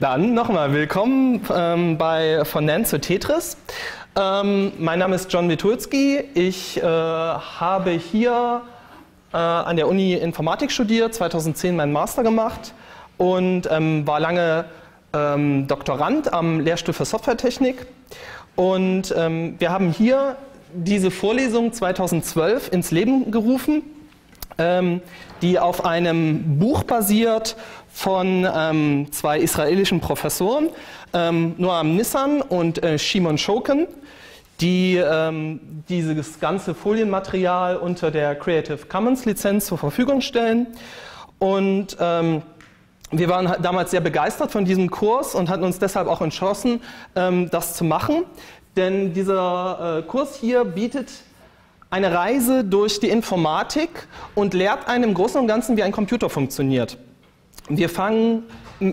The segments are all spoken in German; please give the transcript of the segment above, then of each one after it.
Dann nochmal willkommen ähm, bei Von Nan zu Tetris. Ähm, mein Name ist John Witulski. Ich äh, habe hier äh, an der Uni Informatik studiert, 2010 meinen Master gemacht und ähm, war lange ähm, Doktorand am Lehrstuhl für Softwaretechnik. Und ähm, wir haben hier diese Vorlesung 2012 ins Leben gerufen, ähm, die auf einem Buch basiert von ähm, zwei israelischen Professoren, ähm, Noam Nissan und äh, Shimon Shoken, die ähm, dieses ganze Folienmaterial unter der Creative Commons Lizenz zur Verfügung stellen. Und ähm, wir waren damals sehr begeistert von diesem Kurs und hatten uns deshalb auch entschlossen, ähm, das zu machen. Denn dieser äh, Kurs hier bietet eine Reise durch die Informatik und lehrt einem im Großen und Ganzen, wie ein Computer funktioniert. Wir fangen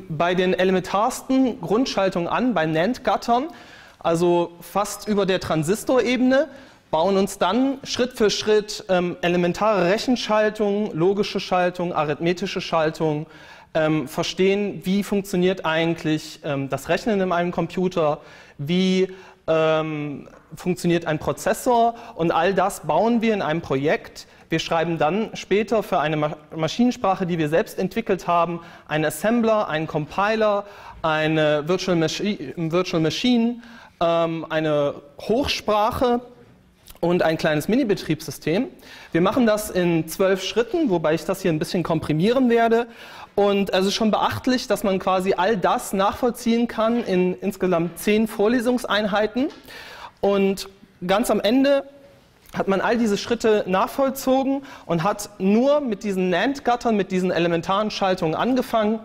bei den elementarsten Grundschaltungen an, bei NAND-Gattern, also fast über der Transistorebene, bauen uns dann Schritt für Schritt ähm, elementare Rechenschaltungen, logische Schaltungen, arithmetische Schaltungen, ähm, verstehen, wie funktioniert eigentlich ähm, das Rechnen in einem Computer, wie ähm, funktioniert ein Prozessor und all das bauen wir in einem Projekt, wir schreiben dann später für eine Maschinensprache, die wir selbst entwickelt haben, einen Assembler, einen Compiler, eine Virtual, Machi Virtual Machine, ähm, eine Hochsprache und ein kleines Mini-Betriebssystem. Wir machen das in zwölf Schritten, wobei ich das hier ein bisschen komprimieren werde. Und es ist schon beachtlich, dass man quasi all das nachvollziehen kann in insgesamt zehn Vorlesungseinheiten. Und ganz am Ende hat man all diese Schritte nachvollzogen und hat nur mit diesen NAND-Gattern, mit diesen elementaren Schaltungen angefangen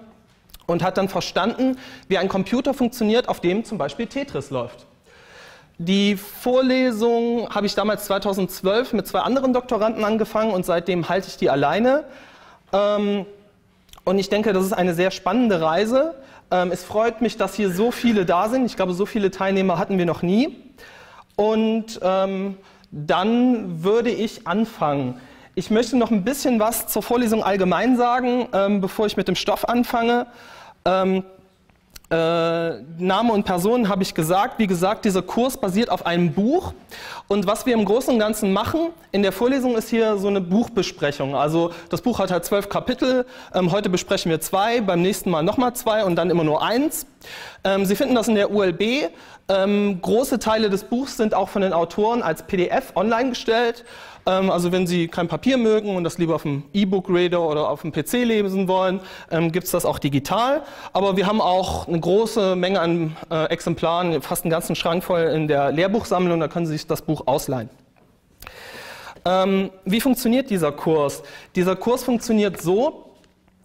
und hat dann verstanden, wie ein Computer funktioniert, auf dem zum Beispiel Tetris läuft. Die Vorlesung habe ich damals 2012 mit zwei anderen Doktoranden angefangen und seitdem halte ich die alleine. Ähm, und ich denke, das ist eine sehr spannende Reise. Ähm, es freut mich, dass hier so viele da sind. Ich glaube, so viele Teilnehmer hatten wir noch nie. Und ähm, dann würde ich anfangen. Ich möchte noch ein bisschen was zur Vorlesung allgemein sagen, ähm, bevor ich mit dem Stoff anfange. Ähm, äh, Name und Person habe ich gesagt. Wie gesagt, dieser Kurs basiert auf einem Buch. Und was wir im Großen und Ganzen machen, in der Vorlesung ist hier so eine Buchbesprechung. Also das Buch hat halt zwölf Kapitel. Ähm, heute besprechen wir zwei, beim nächsten Mal nochmal zwei und dann immer nur eins. Ähm, Sie finden das in der ULB. Ähm, große Teile des Buchs sind auch von den Autoren als PDF online gestellt. Ähm, also wenn Sie kein Papier mögen und das lieber auf dem E-Book-Reader oder auf dem PC lesen wollen, ähm, gibt es das auch digital. Aber wir haben auch eine große Menge an äh, Exemplaren, fast einen ganzen Schrank voll in der Lehrbuchsammlung, da können Sie sich das Buch ausleihen. Ähm, wie funktioniert dieser Kurs? Dieser Kurs funktioniert so,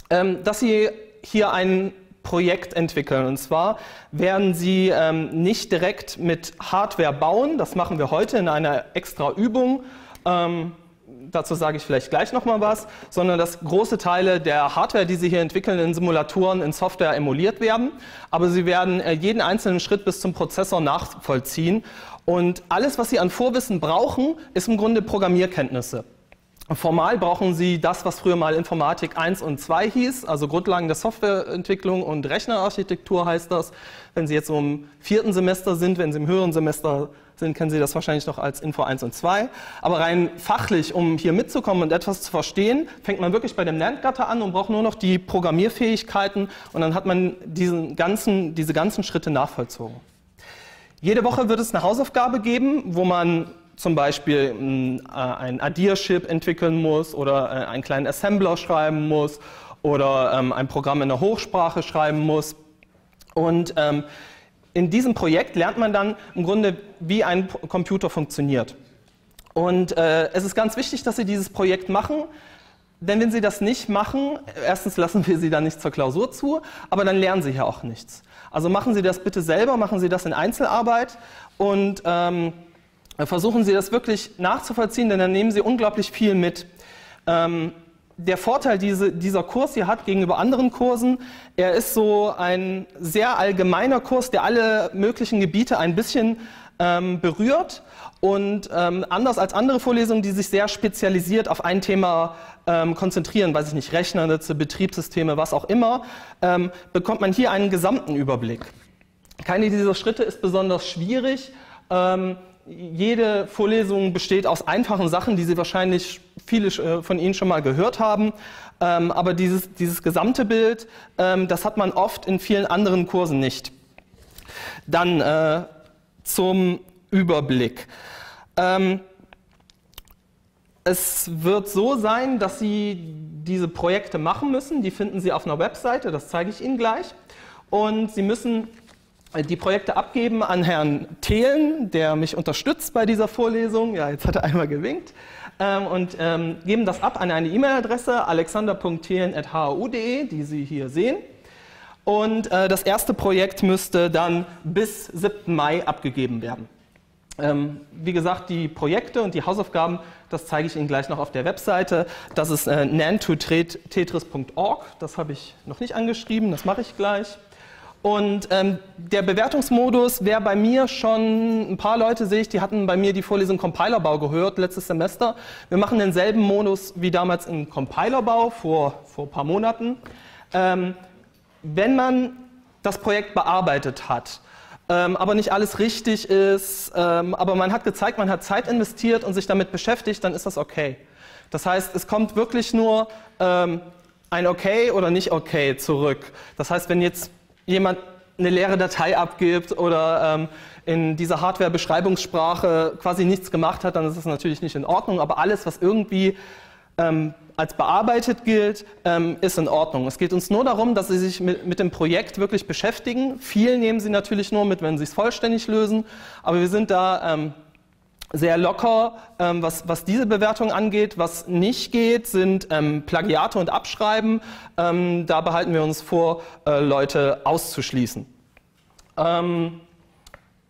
ähm, dass Sie hier einen Projekt entwickeln. Und zwar werden Sie ähm, nicht direkt mit Hardware bauen, das machen wir heute in einer extra Übung. Ähm, dazu sage ich vielleicht gleich nochmal was, sondern dass große Teile der Hardware, die Sie hier entwickeln, in Simulatoren, in Software emuliert werden. Aber Sie werden äh, jeden einzelnen Schritt bis zum Prozessor nachvollziehen. Und alles, was Sie an Vorwissen brauchen, ist im Grunde Programmierkenntnisse. Formal brauchen Sie das, was früher mal Informatik 1 und 2 hieß, also Grundlagen der Softwareentwicklung und Rechnerarchitektur heißt das. Wenn Sie jetzt so im vierten Semester sind, wenn Sie im höheren Semester sind, kennen Sie das wahrscheinlich noch als Info 1 und 2. Aber rein fachlich, um hier mitzukommen und etwas zu verstehen, fängt man wirklich bei dem Lerngatter an und braucht nur noch die Programmierfähigkeiten und dann hat man diesen ganzen, diese ganzen Schritte nachvollzogen. Jede Woche wird es eine Hausaufgabe geben, wo man zum Beispiel äh, ein Addierchip entwickeln muss oder äh, einen kleinen Assembler schreiben muss oder ähm, ein Programm in der Hochsprache schreiben muss. Und ähm, in diesem Projekt lernt man dann im Grunde, wie ein Computer funktioniert. Und äh, es ist ganz wichtig, dass Sie dieses Projekt machen, denn wenn Sie das nicht machen, erstens lassen wir Sie dann nicht zur Klausur zu, aber dann lernen Sie ja auch nichts. Also machen Sie das bitte selber, machen Sie das in Einzelarbeit und ähm, versuchen Sie das wirklich nachzuvollziehen, denn dann nehmen Sie unglaublich viel mit. Ähm, der Vorteil diese, dieser Kurs hier hat gegenüber anderen Kursen, er ist so ein sehr allgemeiner Kurs, der alle möglichen Gebiete ein bisschen ähm, berührt und ähm, anders als andere Vorlesungen, die sich sehr spezialisiert auf ein Thema ähm, konzentrieren, weiß ich nicht, Rechnernetze, Betriebssysteme, was auch immer, ähm, bekommt man hier einen gesamten Überblick. Keine dieser Schritte ist besonders schwierig. Jede Vorlesung besteht aus einfachen Sachen, die Sie wahrscheinlich viele äh, von Ihnen schon mal gehört haben. Ähm, aber dieses, dieses gesamte Bild, ähm, das hat man oft in vielen anderen Kursen nicht. Dann äh, zum Überblick. Ähm, es wird so sein, dass Sie diese Projekte machen müssen. Die finden Sie auf einer Webseite, das zeige ich Ihnen gleich. Und Sie müssen die Projekte abgeben an Herrn Thelen, der mich unterstützt bei dieser Vorlesung. Ja, jetzt hat er einmal gewinkt. Ähm, und ähm, geben das ab an eine E-Mail-Adresse alexander.thelen.hu.de, die Sie hier sehen. Und äh, das erste Projekt müsste dann bis 7. Mai abgegeben werden. Ähm, wie gesagt, die Projekte und die Hausaufgaben, das zeige ich Ihnen gleich noch auf der Webseite. Das ist äh, nantotetris.org, das habe ich noch nicht angeschrieben, das mache ich gleich. Und ähm, der Bewertungsmodus wäre bei mir schon, ein paar Leute sehe ich, die hatten bei mir die Vorlesung Compilerbau gehört letztes Semester. Wir machen denselben Modus wie damals im Compilerbau vor, vor ein paar Monaten. Ähm, wenn man das Projekt bearbeitet hat, ähm, aber nicht alles richtig ist, ähm, aber man hat gezeigt, man hat Zeit investiert und sich damit beschäftigt, dann ist das okay. Das heißt, es kommt wirklich nur ähm, ein Okay oder nicht Okay zurück. Das heißt, wenn jetzt jemand eine leere Datei abgibt oder ähm, in dieser Hardware-Beschreibungssprache quasi nichts gemacht hat, dann ist das natürlich nicht in Ordnung. Aber alles, was irgendwie ähm, als bearbeitet gilt, ähm, ist in Ordnung. Es geht uns nur darum, dass Sie sich mit, mit, dem Projekt wirklich beschäftigen. Viel nehmen Sie natürlich nur mit, wenn Sie es vollständig lösen. Aber wir sind da ähm, sehr locker, ähm, was, was, diese Bewertung angeht. Was nicht geht, sind ähm, Plagiate und Abschreiben. Ähm, da behalten wir uns vor, äh, Leute auszuschließen. Ähm,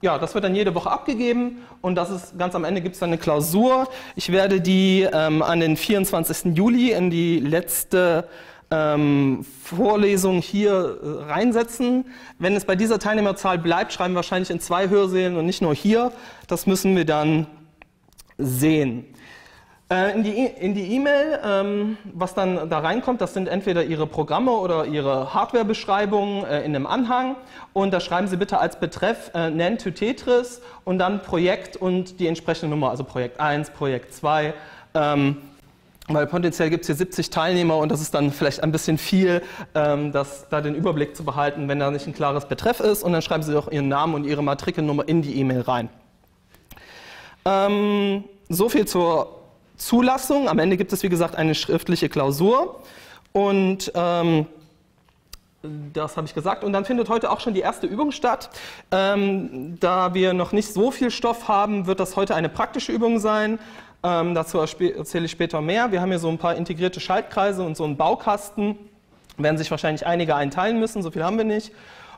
ja, das wird dann jede Woche abgegeben und das ist ganz am Ende gibt es dann eine Klausur. Ich werde die ähm, an den 24. Juli in die letzte ähm, Vorlesung hier äh, reinsetzen. Wenn es bei dieser Teilnehmerzahl bleibt, schreiben wir wahrscheinlich in zwei Hörsälen und nicht nur hier. Das müssen wir dann sehen. Äh, in die E-Mail, ähm, was dann da reinkommt, das sind entweder Ihre Programme oder Ihre Hardware-Beschreibungen äh, in einem Anhang. Und da schreiben Sie bitte als Betreff äh, NAND to Tetris und dann Projekt und die entsprechende Nummer, also Projekt 1, Projekt 2. Ähm, weil potenziell gibt es hier 70 Teilnehmer und das ist dann vielleicht ein bisschen viel, ähm, das, da den Überblick zu behalten, wenn da nicht ein klares Betreff ist. Und dann schreiben Sie auch Ihren Namen und Ihre Matrikelnummer in die E-Mail rein. Ähm, so viel zur Zulassung. Am Ende gibt es, wie gesagt, eine schriftliche Klausur. Und ähm, das habe ich gesagt. Und dann findet heute auch schon die erste Übung statt. Ähm, da wir noch nicht so viel Stoff haben, wird das heute eine praktische Übung sein. Ähm, dazu erzähle ich später mehr. Wir haben hier so ein paar integrierte Schaltkreise und so einen Baukasten. Werden sich wahrscheinlich einige einteilen müssen, so viel haben wir nicht.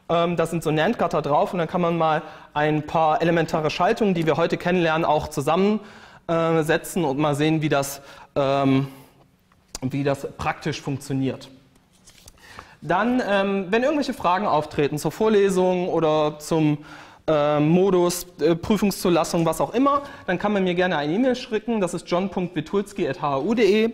Ähm, da sind so NAND-Gatter drauf und dann kann man mal ein paar elementare Schaltungen, die wir heute kennenlernen, auch zusammensetzen und mal sehen, wie das, ähm, wie das praktisch funktioniert. Dann, ähm, wenn irgendwelche Fragen auftreten zur Vorlesung oder zum äh, Modus, äh, Prüfungszulassung, was auch immer, dann kann man mir gerne eine E-Mail schicken. Das ist john.witulski.hu.de.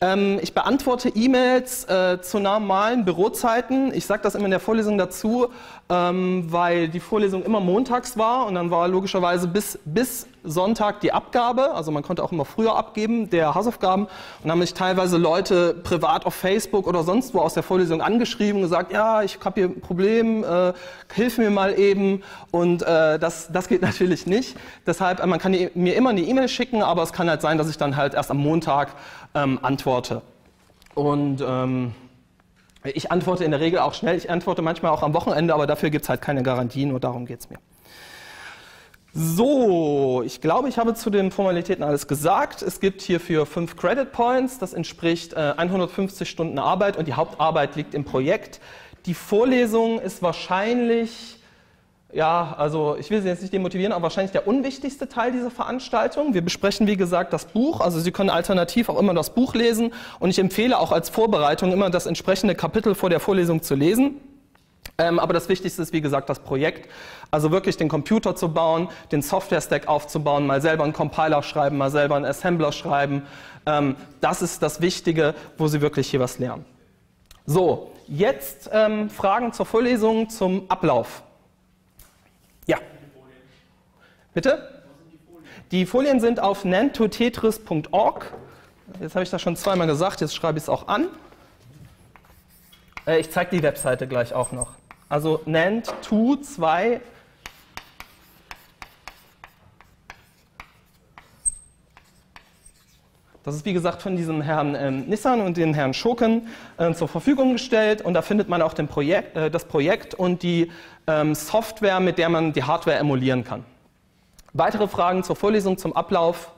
Ähm, ich beantworte E-Mails äh, zu normalen Bürozeiten. Ich sage das immer in der Vorlesung dazu, ähm, weil die Vorlesung immer montags war und dann war logischerweise bis, bis Sonntag die Abgabe. Also man konnte auch immer früher abgeben, der Hausaufgaben. Und dann haben mich teilweise Leute privat auf Facebook oder sonst wo aus der Vorlesung angeschrieben und gesagt, ja, ich habe hier ein Problem, äh, hilf mir mal eben. Und äh, das, das geht natürlich nicht. Deshalb, äh, man kann mir immer eine E-Mail schicken, aber es kann halt sein, dass ich dann halt erst am Montag ähm, antworte. Und ähm, ich antworte in der Regel auch schnell. Ich antworte manchmal auch am Wochenende, aber dafür gibt es halt keine Garantien und darum geht es mir. So, ich glaube, ich habe zu den Formalitäten alles gesagt. Es gibt hierfür fünf Credit Points. Das entspricht äh, 150 Stunden Arbeit und die Hauptarbeit liegt im Projekt. Die Vorlesung ist wahrscheinlich ja, also ich will Sie jetzt nicht demotivieren, aber wahrscheinlich der unwichtigste Teil dieser Veranstaltung. Wir besprechen, wie gesagt, das Buch. Also Sie können alternativ auch immer das Buch lesen. Und ich empfehle auch als Vorbereitung immer das entsprechende Kapitel vor der Vorlesung zu lesen. Ähm, aber das Wichtigste ist, wie gesagt, das Projekt. Also wirklich den Computer zu bauen, den Software-Stack aufzubauen, mal selber einen Compiler schreiben, mal selber einen Assembler schreiben. Ähm, das ist das Wichtige, wo Sie wirklich hier was lernen. So, jetzt ähm, Fragen zur Vorlesung, zum Ablauf. Ja. Bitte? Die Folien sind auf nantotetris.org. Jetzt habe ich das schon zweimal gesagt, jetzt schreibe ich es auch an. Äh, ich zeige die Webseite gleich auch noch. Also to 2 Das ist wie gesagt von diesem Herrn ähm, Nissan und den Herrn Schoken äh, zur Verfügung gestellt und da findet man auch Projekt, äh, das Projekt und die ähm, Software, mit der man die Hardware emulieren kann. Weitere Fragen zur Vorlesung, zum Ablauf?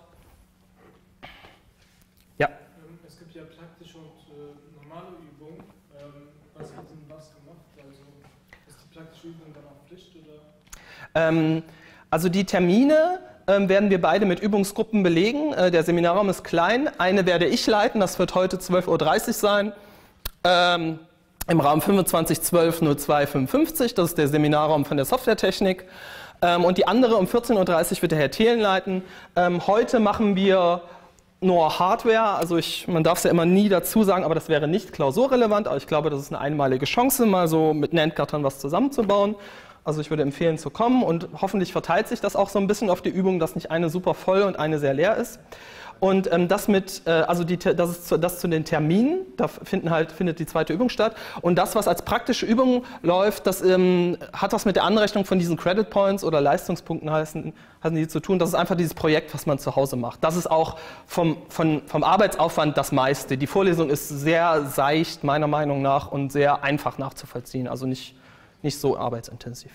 Ja. Ähm, es gibt ja praktische und äh, normale Übungen. Ähm, was hat denn was gemacht? Also ist die praktische Übung dann auch Pflicht? Oder? Ähm, also die Termine ähm, werden wir beide mit Übungsgruppen belegen. Äh, der Seminarraum ist klein. Eine werde ich leiten, das wird heute 12.30 Uhr sein. Ähm, Im Raum 2512 0255, das ist der Seminarraum von der Softwaretechnik. Ähm, und die andere um 14.30 Uhr wird der Herr Thelen leiten. Ähm, heute machen wir nur Hardware, also ich, man darf es ja immer nie dazu sagen, aber das wäre nicht klausurrelevant, aber ich glaube, das ist eine einmalige Chance, mal so mit NAND-Kartern was zusammenzubauen. Also ich würde empfehlen zu kommen und hoffentlich verteilt sich das auch so ein bisschen auf die Übung, dass nicht eine super voll und eine sehr leer ist. Und ähm, das mit, äh, also die, das ist zu, das zu den Terminen, da finden halt, findet die zweite Übung statt. Und das, was als praktische Übung läuft, das ähm, hat was mit der Anrechnung von diesen Credit Points oder Leistungspunkten heißen, hatten die zu tun. Das ist einfach dieses Projekt, was man zu Hause macht. Das ist auch vom, vom, vom Arbeitsaufwand das meiste. Die Vorlesung ist sehr seicht, meiner Meinung nach, und sehr einfach nachzuvollziehen, also nicht, nicht so arbeitsintensiv.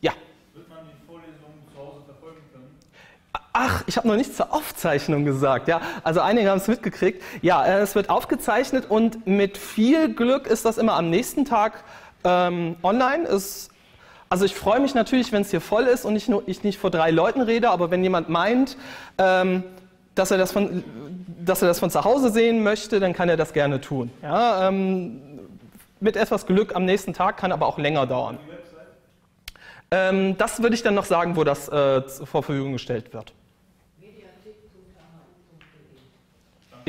Ja. Ach, ich habe noch nichts zur Aufzeichnung gesagt. Ja, also einige haben es mitgekriegt. Ja, äh, es wird aufgezeichnet und mit viel Glück ist das immer am nächsten Tag ähm, online. Es, also ich freue mich natürlich, wenn es hier voll ist und ich, nur, ich nicht vor drei Leuten rede, aber wenn jemand meint, ähm, dass, er das von, dass er das von zu Hause sehen möchte, dann kann er das gerne tun. Ja, ähm, mit etwas Glück am nächsten Tag kann aber auch länger dauern. Ähm, das würde ich dann noch sagen, wo das äh, zur Verfügung gestellt wird.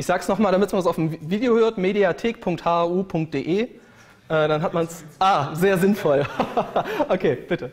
Ich sage es nochmal, damit man es auf dem Video hört, mediathek.hu.de. Äh, dann hat man es. Ah, sehr sinnvoll. okay, bitte.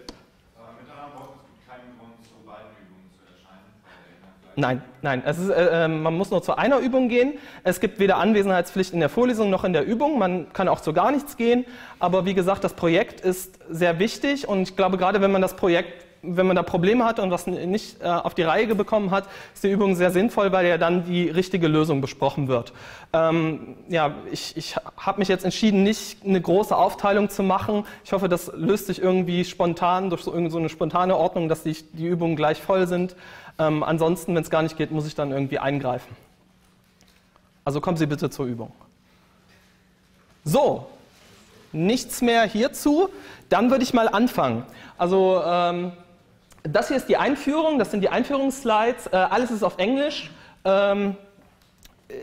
Nein, nein. Es ist, äh, ähm, man muss nur zu einer Übung gehen. Es gibt weder Anwesenheitspflicht in der Vorlesung noch in der Übung. Man kann auch zu gar nichts gehen. Aber wie gesagt, das Projekt ist sehr wichtig und ich glaube, gerade wenn man das Projekt wenn man da Probleme hat und was nicht äh, auf die Reihe bekommen hat, ist die Übung sehr sinnvoll, weil ja dann die richtige Lösung besprochen wird. Ähm, ja, ich, ich habe mich jetzt entschieden, nicht eine große Aufteilung zu machen. Ich hoffe, das löst sich irgendwie spontan durch so, so eine spontane Ordnung, dass die, die Übungen gleich voll sind. Ähm, ansonsten, wenn es gar nicht geht, muss ich dann irgendwie eingreifen. Also kommen Sie bitte zur Übung. So, nichts mehr hierzu. Dann würde ich mal anfangen. Also ähm, das hier ist die Einführung, das sind die Einführungsslides. Äh, alles ist auf Englisch. Ähm,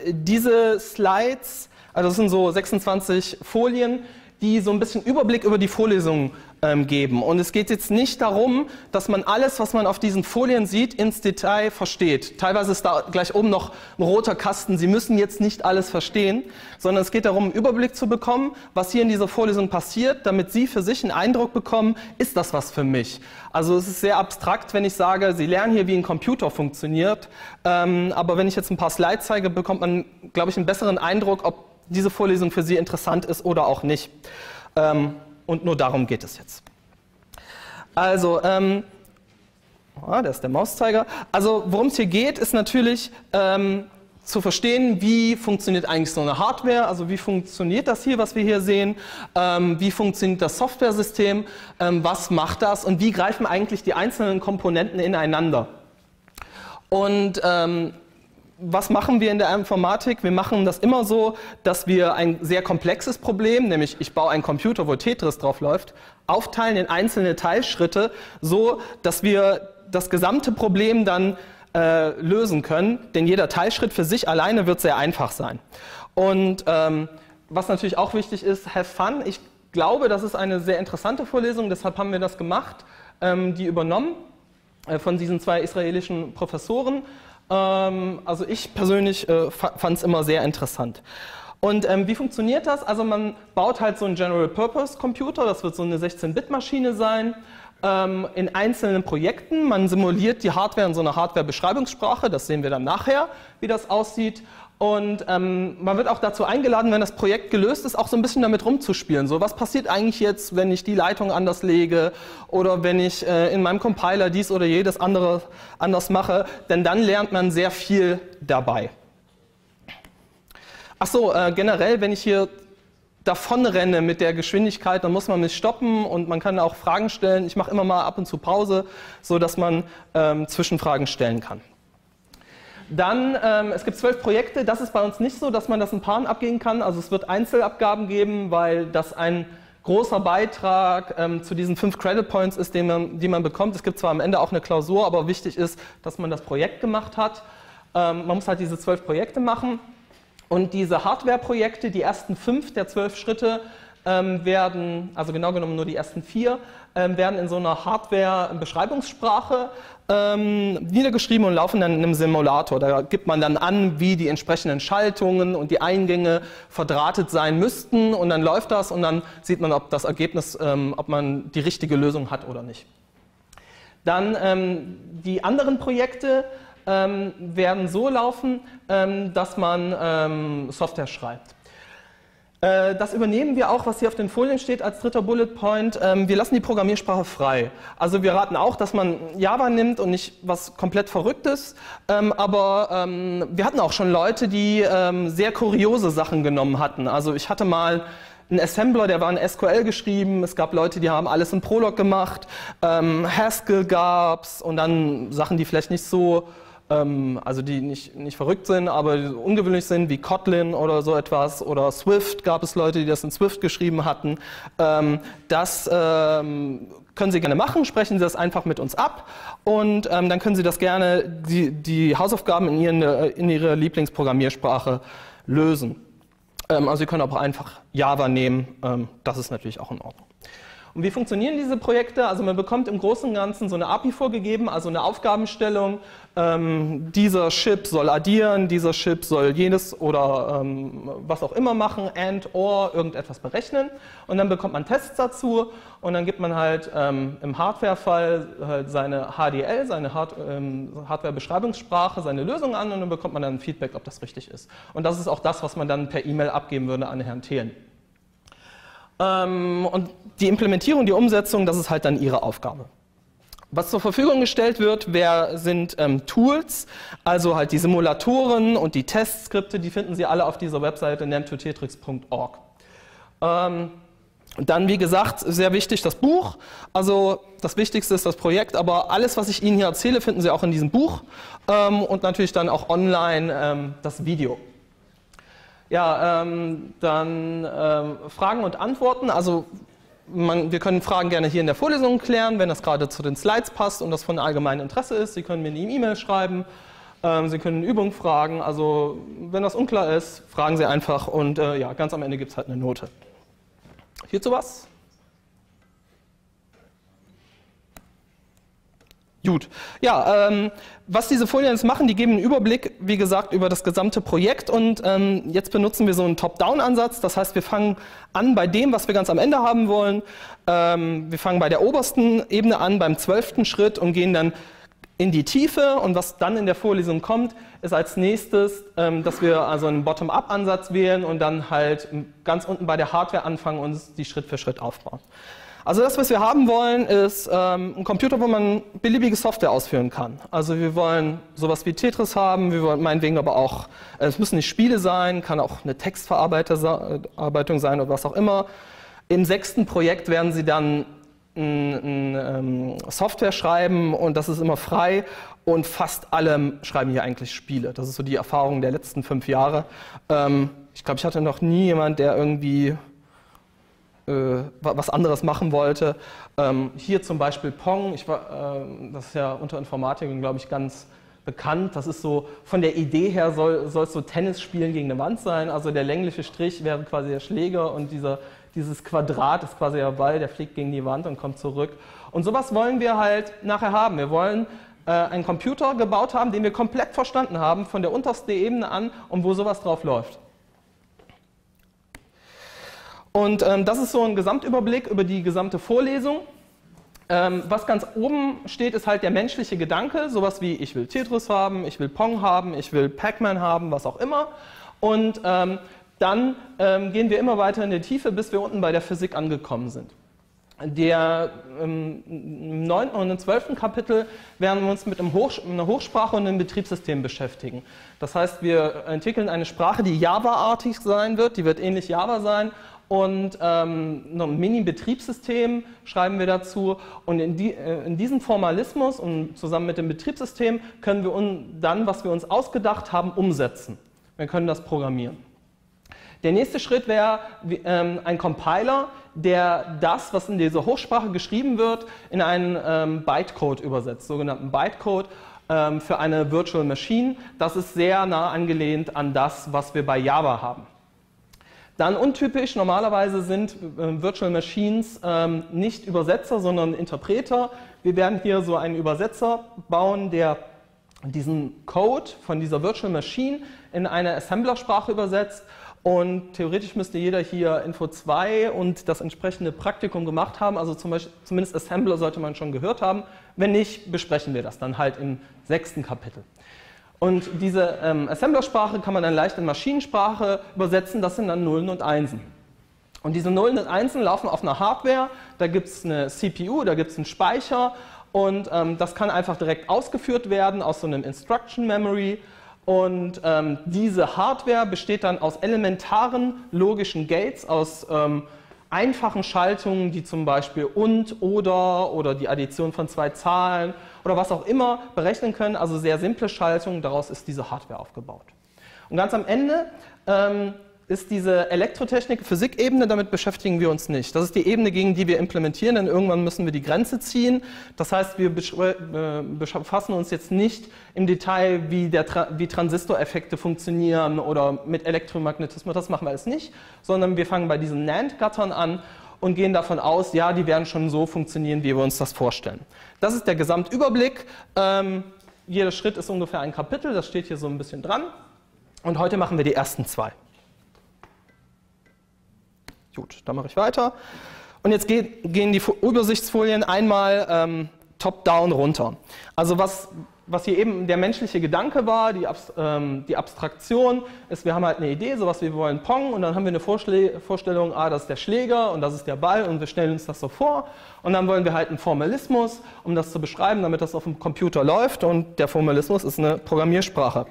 diese Slides, also das sind so 26 Folien, die so ein bisschen Überblick über die Vorlesung ähm, geben. Und es geht jetzt nicht darum, dass man alles, was man auf diesen Folien sieht, ins Detail versteht. Teilweise ist da gleich oben noch ein roter Kasten. Sie müssen jetzt nicht alles verstehen, sondern es geht darum, einen Überblick zu bekommen, was hier in dieser Vorlesung passiert, damit Sie für sich einen Eindruck bekommen, ist das was für mich? Also es ist sehr abstrakt, wenn ich sage, Sie lernen hier, wie ein Computer funktioniert. Ähm, aber wenn ich jetzt ein paar Slides zeige, bekommt man, glaube ich, einen besseren Eindruck, ob diese Vorlesung für Sie interessant ist oder auch nicht. Ähm, und nur darum geht es jetzt. Also, ähm, oh, da ist der Mauszeiger. Also, worum es hier geht, ist natürlich ähm, zu verstehen, wie funktioniert eigentlich so eine Hardware, also wie funktioniert das hier, was wir hier sehen, ähm, wie funktioniert das Softwaresystem, ähm, was macht das und wie greifen eigentlich die einzelnen Komponenten ineinander. Und ähm, was machen wir in der Informatik? Wir machen das immer so, dass wir ein sehr komplexes Problem, nämlich ich baue einen Computer, wo Tetris drauf läuft, aufteilen in einzelne Teilschritte, so dass wir das gesamte Problem dann äh, lösen können. Denn jeder Teilschritt für sich alleine wird sehr einfach sein. Und ähm, was natürlich auch wichtig ist, have fun. Ich glaube, das ist eine sehr interessante Vorlesung, deshalb haben wir das gemacht, ähm, die übernommen äh, von diesen zwei israelischen Professoren. Ähm, also ich persönlich äh, fand es immer sehr interessant. Und ähm, wie funktioniert das? Also man baut halt so einen General-Purpose-Computer, das wird so eine 16-Bit-Maschine sein, ähm, in einzelnen Projekten. Man simuliert die Hardware in so einer Hardware-Beschreibungssprache, das sehen wir dann nachher, wie das aussieht. Und ähm, man wird auch dazu eingeladen, wenn das Projekt gelöst ist, auch so ein bisschen damit rumzuspielen. So, was passiert eigentlich jetzt, wenn ich die Leitung anders lege oder wenn ich äh, in meinem Compiler dies oder jedes andere anders mache? Denn dann lernt man sehr viel dabei. Achso, äh, generell, wenn ich hier davon renne mit der Geschwindigkeit, dann muss man mich stoppen und man kann auch Fragen stellen. Ich mache immer mal ab und zu Pause, so dass man ähm, Zwischenfragen stellen kann. Dann, ähm, es gibt zwölf Projekte. Das ist bei uns nicht so, dass man das in Paaren abgehen kann. Also es wird Einzelabgaben geben, weil das ein großer Beitrag ähm, zu diesen fünf Credit Points ist, den man, die man bekommt. Es gibt zwar am Ende auch eine Klausur, aber wichtig ist, dass man das Projekt gemacht hat. Ähm, man muss halt diese zwölf Projekte machen. Und diese Hardware-Projekte, die ersten fünf der zwölf Schritte, ähm, werden, also genau genommen nur die ersten vier, ähm, werden in so einer Hardware-Beschreibungssprache ähm, niedergeschrieben und laufen dann in einem Simulator. Da gibt man dann an, wie die entsprechenden Schaltungen und die Eingänge verdrahtet sein müssten und dann läuft das und dann sieht man, ob das Ergebnis, ähm, ob man die richtige Lösung hat oder nicht. Dann ähm, die anderen Projekte ähm, werden so laufen, ähm, dass man ähm, Software schreibt. Äh, das übernehmen wir auch, was hier auf den Folien steht, als dritter Bullet Point. Ähm, wir lassen die Programmiersprache frei. Also wir raten auch, dass man Java nimmt und nicht was komplett Verrücktes. Ähm, aber ähm, wir hatten auch schon Leute, die sehr kuriose Sachen genommen hatten. Also ich hatte mal einen Assembler, der war in SQL geschrieben. Es gab Leute, die haben alles in Prolog gemacht. Haskell gab's und dann Sachen, die vielleicht nicht so ähm, also die nicht, nicht verrückt sind, aber ungewöhnlich sind, wie Kotlin oder so etwas, oder Swift gab es Leute, die das in Swift geschrieben hatten. Ähm, das ähm, können Sie gerne machen, sprechen Sie das einfach mit uns ab und ähm, dann können Sie das gerne, die, die Hausaufgaben in, Ihren, in Ihre Lieblingsprogrammiersprache lösen. Ähm, also Sie können auch einfach Java nehmen, ähm, das ist natürlich auch in Ordnung. Und wie funktionieren diese Projekte? Also man bekommt im Großen und Ganzen so eine API vorgegeben, also eine Aufgabenstellung. Ähm, dieser Chip soll addieren, dieser Chip soll jenes oder ähm, was auch immer machen, and, or, irgendetwas berechnen. Und dann bekommt man Tests dazu und dann gibt man halt ähm, im Hardware-Fall halt seine HDL, seine Hard ähm, Hardware-Beschreibungssprache, seine Lösung an und dann bekommt man dann Feedback, ob das richtig ist. Und das ist auch das, was man dann per E-Mail abgeben würde an Herrn Thelen. Ähm, und die Implementierung, die Umsetzung, das ist halt dann Ihre Aufgabe. Was zur Verfügung gestellt wird, wer sind ähm, Tools, also halt die Simulatoren und die Testskripte, die finden Sie alle auf dieser Webseite nemtotetrix.org. Ähm, dann, wie gesagt, sehr wichtig das Buch. Also das Wichtigste ist das Projekt, aber alles, was ich Ihnen hier erzähle, finden Sie auch in diesem Buch ähm, und natürlich dann auch online ähm, das Video. Ja, ähm, dann ähm, Fragen und Antworten. Also man, wir können Fragen gerne hier in der Vorlesung klären, wenn das gerade zu den Slides passt und das von allgemeinem Interesse ist. Sie können mir eine E-Mail schreiben, ähm, Sie können Übung fragen. Also wenn das unklar ist, fragen Sie einfach und äh, ja, ganz am Ende gibt es halt eine Note. Hierzu was? Gut. Ja, ähm, was diese Folien jetzt machen, die geben einen Überblick, wie gesagt, über das gesamte Projekt und ähm, jetzt benutzen wir so einen Top-Down-Ansatz. Das heißt, wir fangen an bei dem, was wir ganz am Ende haben wollen. Ähm, wir fangen bei der obersten Ebene an, beim zwölften Schritt und gehen dann in die Tiefe und was dann in der Vorlesung kommt, ist als nächstes, ähm, dass wir also einen Bottom-up-Ansatz wählen und dann halt ganz unten bei der Hardware anfangen und uns die Schritt für Schritt aufbauen. Also das, was wir haben wollen, ist ähm, ein Computer, wo man beliebige Software ausführen kann. Also wir wollen sowas wie Tetris haben, wir wollen meinetwegen aber auch, äh, es müssen nicht Spiele sein, kann auch eine Textverarbeitung sein oder was auch immer. Im sechsten Projekt werden Sie dann ein, ein, ähm, Software schreiben und das ist immer frei und fast alle schreiben hier eigentlich Spiele. Das ist so die Erfahrung der letzten fünf Jahre. Ähm, ich glaube, ich hatte noch nie jemand, der irgendwie was anderes machen wollte. Ähm, hier zum Beispiel Pong, war, äh, das ist ja unter Informatikern, glaube ich, ganz bekannt. Das ist so, von der Idee her soll, soll es so Tennis spielen gegen eine Wand sein. Also der längliche Strich wäre quasi der Schläger und dieser, Dieses Quadrat ist quasi der Ball, der fliegt gegen die Wand und kommt zurück. Und sowas wollen wir halt nachher haben. Wir wollen äh, einen Computer gebaut haben, den wir komplett verstanden haben, von der untersten Ebene an und wo sowas drauf läuft. Und ähm, das ist so ein Gesamtüberblick über die gesamte Vorlesung. Ähm, was ganz oben steht, ist halt der menschliche Gedanke, sowas wie ich will Tetris haben, ich will Pong haben, ich will Pac-Man haben, was auch immer. Und ähm, dann ähm, gehen wir immer weiter in die Tiefe, bis wir unten bei der Physik angekommen sind. Der, ähm, Im 9. und im 12. Kapitel werden wir uns mit einem Hochs einer Hochsprache und einem Betriebssystem beschäftigen. Das heißt, wir entwickeln eine Sprache, die Java-artig sein wird, die wird ähnlich Java sein und ähm, ein Mini-Betriebssystem schreiben wir dazu. Und in, die, äh, in diesem Formalismus und zusammen mit dem Betriebssystem können wir dann, was wir uns ausgedacht haben, umsetzen. Wir können das programmieren. Der nächste Schritt wäre ähm, ein Compiler, der das, was in dieser Hochsprache geschrieben wird, in einen ähm, Bytecode übersetzt, sogenannten Bytecode ähm, für eine Virtual Machine. Das ist sehr nah angelehnt an das, was wir bei Java haben. Dann untypisch, normalerweise sind äh, Virtual Machines ähm, nicht Übersetzer, sondern Interpreter. Wir werden hier so einen Übersetzer bauen, der diesen Code von dieser Virtual Machine in eine Assembler-Sprache übersetzt und theoretisch müsste jeder hier Info 2 und das entsprechende Praktikum gemacht haben. Also zum Beispiel, zumindest Assembler sollte man schon gehört haben. Wenn nicht, besprechen wir das dann halt im sechsten Kapitel. Und diese ähm, Assembler-Sprache kann man dann leicht in Maschinensprache übersetzen. Das sind dann Nullen und Einsen. Und diese Nullen und Einsen laufen auf einer Hardware. Da gibt es eine CPU, da gibt es einen Speicher. Und ähm, das kann einfach direkt ausgeführt werden aus so einem Instruction Memory. Und ähm, diese Hardware besteht dann aus elementaren logischen Gates, aus ähm, einfachen Schaltungen, die zum Beispiel und, oder oder die Addition von zwei Zahlen oder was auch immer berechnen können. Also sehr simple Schaltungen, daraus ist diese Hardware aufgebaut. Und ganz am Ende ähm, ist diese Elektrotechnik, Physikebene, damit beschäftigen wir uns nicht. Das ist die Ebene, gegen die wir implementieren, denn irgendwann müssen wir die Grenze ziehen. Das heißt, wir äh, befassen uns jetzt nicht im Detail, wie, der, wie Transistoreffekte funktionieren oder mit Elektromagnetismus, das machen wir alles nicht, sondern wir fangen bei diesen NAND-Gattern an und gehen davon aus, ja, die werden schon so funktionieren, wie wir uns das vorstellen. Das ist der Gesamtüberblick. Ähm, jeder Schritt ist ungefähr ein Kapitel, das steht hier so ein bisschen dran. Und heute machen wir die ersten zwei. Gut, dann mache ich weiter. Und jetzt gehen die Übersichtsfolien einmal ähm, top-down runter. Also was, was hier eben der menschliche Gedanke war, die, ähm, die, Abstraktion, ist, wir haben halt eine Idee, sowas wie wir wollen Pong und dann haben wir eine Vorschlä Vorstellung, ah, das ist der Schläger und das ist der Ball und wir stellen uns das so vor und dann wollen wir halt einen Formalismus, um das zu beschreiben, damit das auf dem Computer läuft und der Formalismus ist eine Programmiersprache.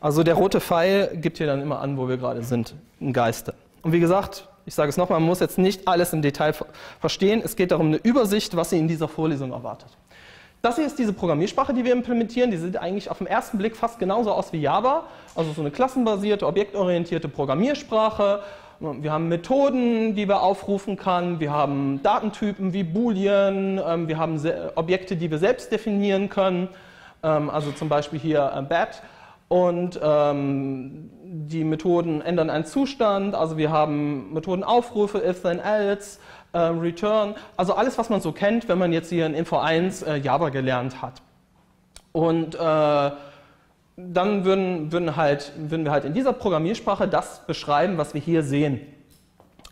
Also der rote Pfeil gibt hier dann immer an, wo wir gerade sind, im Geiste. Und wie gesagt, ich sage es nochmal, man muss jetzt nicht alles im Detail verstehen. Es geht darum, eine Übersicht, was Sie in dieser Vorlesung erwartet. Das hier ist diese Programmiersprache, die wir implementieren. Die sieht eigentlich auf den ersten Blick fast genauso aus wie Java. Also so eine klassenbasierte, objektorientierte Programmiersprache. Wir haben Methoden, die wir aufrufen können. Wir haben Datentypen wie Boolean. Ähm, wir haben Objekte, die wir selbst definieren können. Ähm, also zum Beispiel hier äh, bat und ähm, die Methoden ändern einen Zustand, also wir haben Methodenaufrufe, if then else, äh, return, also alles, was man so kennt, wenn man jetzt hier in Info 1 äh, Java gelernt hat. Und äh, dann würden, würden, halt, würden wir halt in dieser Programmiersprache das beschreiben, was wir hier sehen,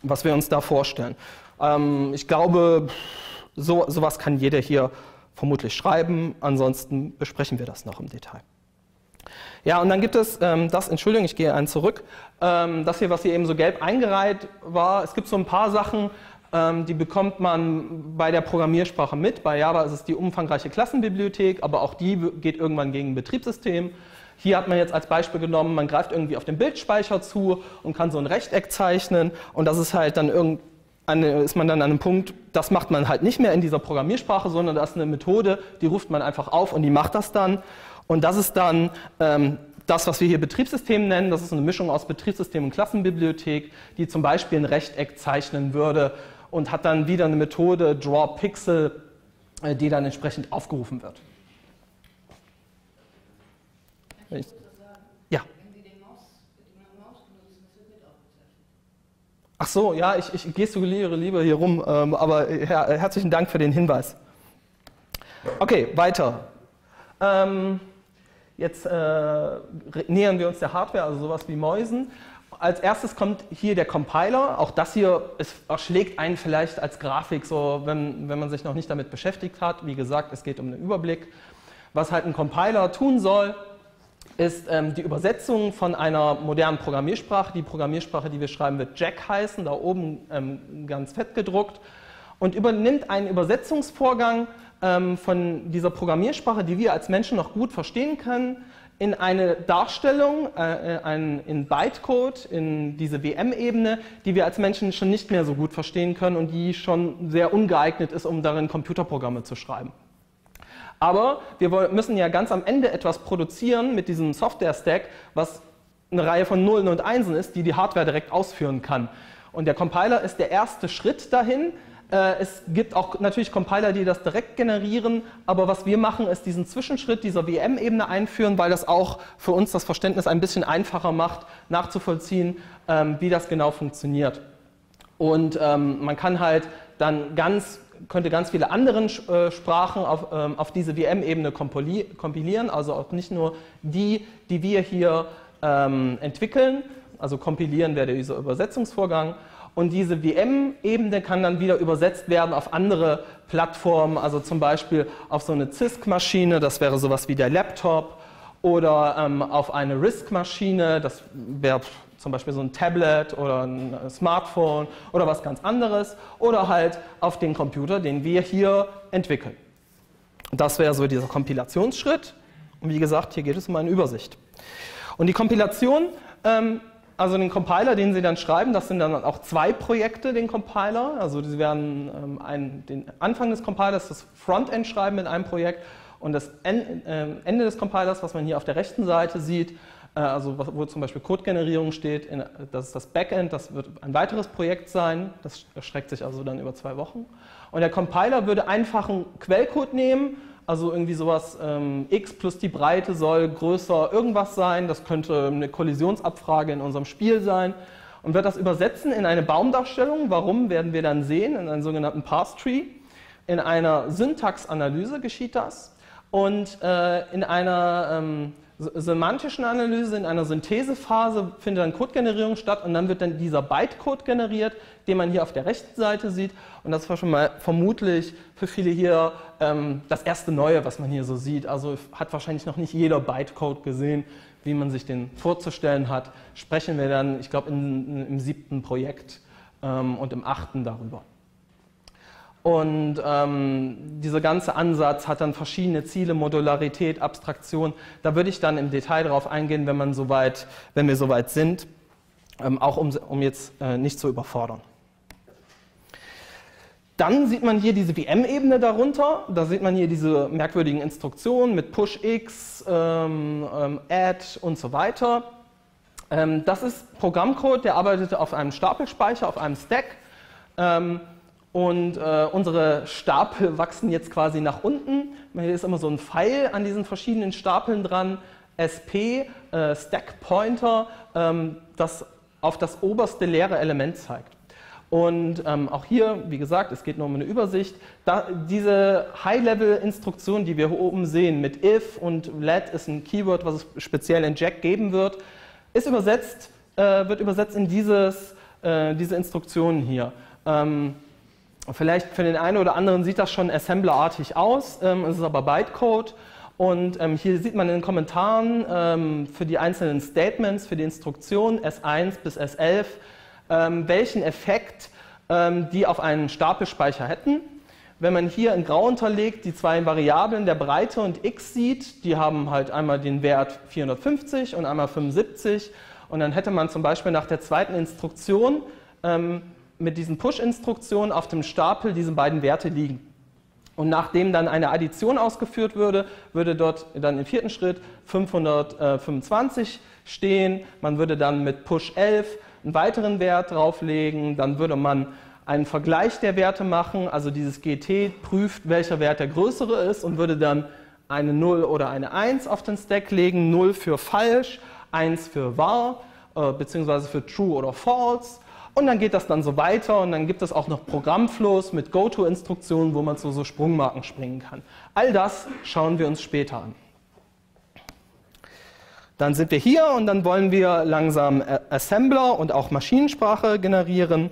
was wir uns da vorstellen. Ähm, ich glaube, so, sowas kann jeder hier vermutlich schreiben, ansonsten besprechen wir das noch im Detail. Ja, und dann gibt es ähm, das, Entschuldigung, ich gehe einen zurück, ähm, das hier, was hier eben so gelb eingereiht war. Es gibt so ein paar Sachen, die bekommt man bei der Programmiersprache mit. Bei Java ist es die umfangreiche Klassenbibliothek, aber auch die geht irgendwann gegen ein Betriebssystem. Hier hat man jetzt als Beispiel genommen, man greift irgendwie auf den Bildspeicher zu und kann so ein Rechteck zeichnen und das ist halt dann irgendwie ist man dann an einem Punkt, das macht man halt nicht mehr in dieser Programmiersprache, sondern das ist eine Methode, die ruft man einfach auf und die macht das dann. Und das ist dann ähm, das, was wir hier Betriebssystem nennen. Das ist eine Mischung aus Betriebssystem und Klassenbibliothek, die zum Beispiel ein Rechteck zeichnen würde und hat dann wieder eine Methode drawPixel, äh, die dann entsprechend aufgerufen wird. ja. Ach so, ja, ich, ich gestikuliere lieber hier rum, ähm, aber her, herzlichen Dank für den Hinweis. Okay, weiter. Ähm, jetzt äh, nähern wir uns der Hardware, also sowas wie Mäusen. Als erstes kommt hier der Compiler. Auch das hier ist, erschlägt einen vielleicht als Grafik, so wenn, wenn man sich noch nicht damit beschäftigt hat. Wie gesagt, es geht um einen Überblick. Was halt ein Compiler tun soll, ist ähm, die Übersetzung von einer modernen Programmiersprache. Die Programmiersprache, die wir schreiben, wird Jack heißen, da oben ähm, ganz fett gedruckt und übernimmt einen Übersetzungsvorgang ähm, von dieser Programmiersprache, die wir als Menschen noch gut verstehen können, in eine Darstellung, äh, ein, in Bytecode, in diese WM-Ebene, die wir als Menschen schon nicht mehr so gut verstehen können und die schon sehr ungeeignet ist, um darin Computerprogramme zu schreiben. Aber wir müssen ja ganz am Ende etwas produzieren mit diesem Software-Stack, was eine Reihe von Nullen und Einsen ist, die die Hardware direkt ausführen kann. Und der Compiler ist der erste Schritt dahin, äh, es gibt auch natürlich Compiler, die das direkt generieren, aber was wir machen, ist diesen Zwischenschritt dieser VM-Ebene einführen, weil das auch für uns das Verständnis ein bisschen einfacher macht, nachzuvollziehen, ähm, wie das genau funktioniert. Und ähm, man kann halt dann ganz könnte ganz viele andere äh, Sprachen auf, ähm, auf diese VM-Ebene kompilieren, also auch nicht nur die, die wir hier entwickeln, also kompilieren wäre dieser Übersetzungsvorgang, und diese VM-Ebene kann dann wieder übersetzt werden auf andere Plattformen, also zum Beispiel auf so eine CISC-Maschine, das wäre sowas wie der Laptop, oder ähm, auf eine RISC-Maschine, das wäre zum Beispiel so ein Tablet oder ein Smartphone oder was ganz anderes, oder halt auf den Computer, den wir hier entwickeln. Das wäre so dieser Kompilationsschritt. Und wie gesagt, hier geht es um eine Übersicht. Und die Kompilation ähm, also den Compiler, den Sie dann schreiben, das sind dann auch zwei Projekte, den Compiler. Also Sie werden ähm, ein, den Anfang des Compilers, das Frontend schreiben in einem Projekt und das en, äh, Ende des Compilers, was man hier auf der rechten Seite sieht, äh, also wo zum Beispiel Codegenerierung steht, in, das ist das Backend, das wird ein weiteres Projekt sein, das erstreckt sich also dann über zwei Wochen. Und der Compiler würde einfachen Quellcode nehmen also irgendwie sowas, ähm, x plus die Breite soll größer irgendwas sein. Das könnte eine Kollisionsabfrage in unserem Spiel sein. Und wird das übersetzen in eine Baumdarstellung. Warum, werden wir dann sehen, in einen sogenannten Parse-Tree. In einer Syntaxanalyse geschieht das. Und äh, in einer ähm, semantischen Analyse, in einer Synthesephase findet dann Codegenerierung statt und dann wird dann dieser Bytecode generiert, den man hier auf der rechten Seite sieht. Und das war schon mal vermutlich für viele hier ähm, das erste Neue, was man hier so sieht. Also hat wahrscheinlich noch nicht jeder Bytecode gesehen, wie man sich den vorzustellen hat. Sprechen wir dann, ich glaube, im siebten Projekt ähm, und im achten darüber. Und ähm, dieser ganze Ansatz hat dann verschiedene Ziele, Modularität, Abstraktion. Da würde ich dann im Detail darauf eingehen, wenn, man soweit, wenn wir soweit sind, ähm, auch um, um jetzt äh, nicht zu überfordern. Dann sieht man hier diese VM-Ebene darunter. Da sieht man hier diese merkwürdigen Instruktionen mit Push-X, ähm, ähm, Add und so weiter. Ähm, das ist Programmcode, der arbeitet auf einem Stapelspeicher, auf einem Stack. Und äh, unsere Stapel wachsen jetzt quasi nach unten. Hier ist immer so ein Pfeil an diesen verschiedenen Stapeln dran. SP, äh, Stack Pointer, ähm, das auf das oberste leere Element zeigt. Und ähm, auch hier, wie gesagt, es geht nur um eine Übersicht. Da, diese High-Level-Instruktion, die wir hier oben sehen, mit if und let ist ein Keyword, was es speziell in Jack geben wird, ist übersetzt, äh, wird übersetzt in dieses, äh, diese Instruktionen hier. Ähm, Vielleicht für den einen oder anderen sieht das schon Assembler-artig aus, ähm, es ist aber Bytecode. Und ähm, hier sieht man in den Kommentaren ähm, für die einzelnen Statements, für die Instruktionen S1 bis S11, ähm, welchen Effekt ähm, die auf einen Stapelspeicher hätten. Wenn man hier in Grau unterlegt die zwei Variablen der Breite und x sieht, die haben halt einmal den Wert 450 und einmal 75. Und dann hätte man zum Beispiel nach der zweiten Instruktion ähm, mit diesen Push-Instruktionen auf dem Stapel diese beiden Werte liegen. Und nachdem dann eine Addition ausgeführt würde, würde dort dann im vierten Schritt 525 stehen. Man würde dann mit Push 11 einen weiteren Wert drauflegen. Dann würde man einen Vergleich der Werte machen. Also dieses GT prüft, welcher Wert der größere ist und würde dann eine 0 oder eine 1 auf den Stack legen. 0 für falsch, 1 für wahr, äh, beziehungsweise für true oder false. Und dann geht das dann so weiter und dann gibt es auch noch Programmflows mit GoTo-Instruktionen, wo man zu so Sprungmarken springen kann. All das schauen wir uns später an. Dann sind wir hier und dann wollen wir langsam Assembler und auch Maschinensprache generieren.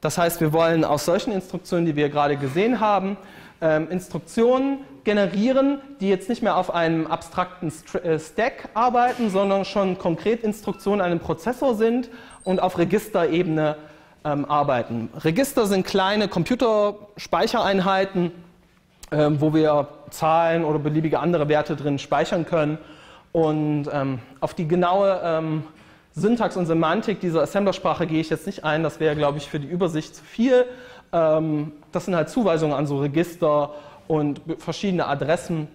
Das heißt, wir wollen aus solchen Instruktionen, die wir gerade gesehen haben, ähm, Instruktionen generieren, die jetzt nicht mehr auf einem abstrakten äh, Stack arbeiten, sondern schon konkret Instruktionen an einem Prozessor sind und auf Registerebene ähm, arbeiten. Register sind kleine Computerspeichereinheiten, ähm, wo wir Zahlen oder beliebige andere Werte drin speichern können. Und ähm, auf die genaue ähm, Syntax und Semantik dieser Assemblersprache gehe ich jetzt nicht ein, das wäre, glaube ich, für die Übersicht zu viel. Ähm, das sind halt Zuweisungen an so Register und verschiedene Adressen.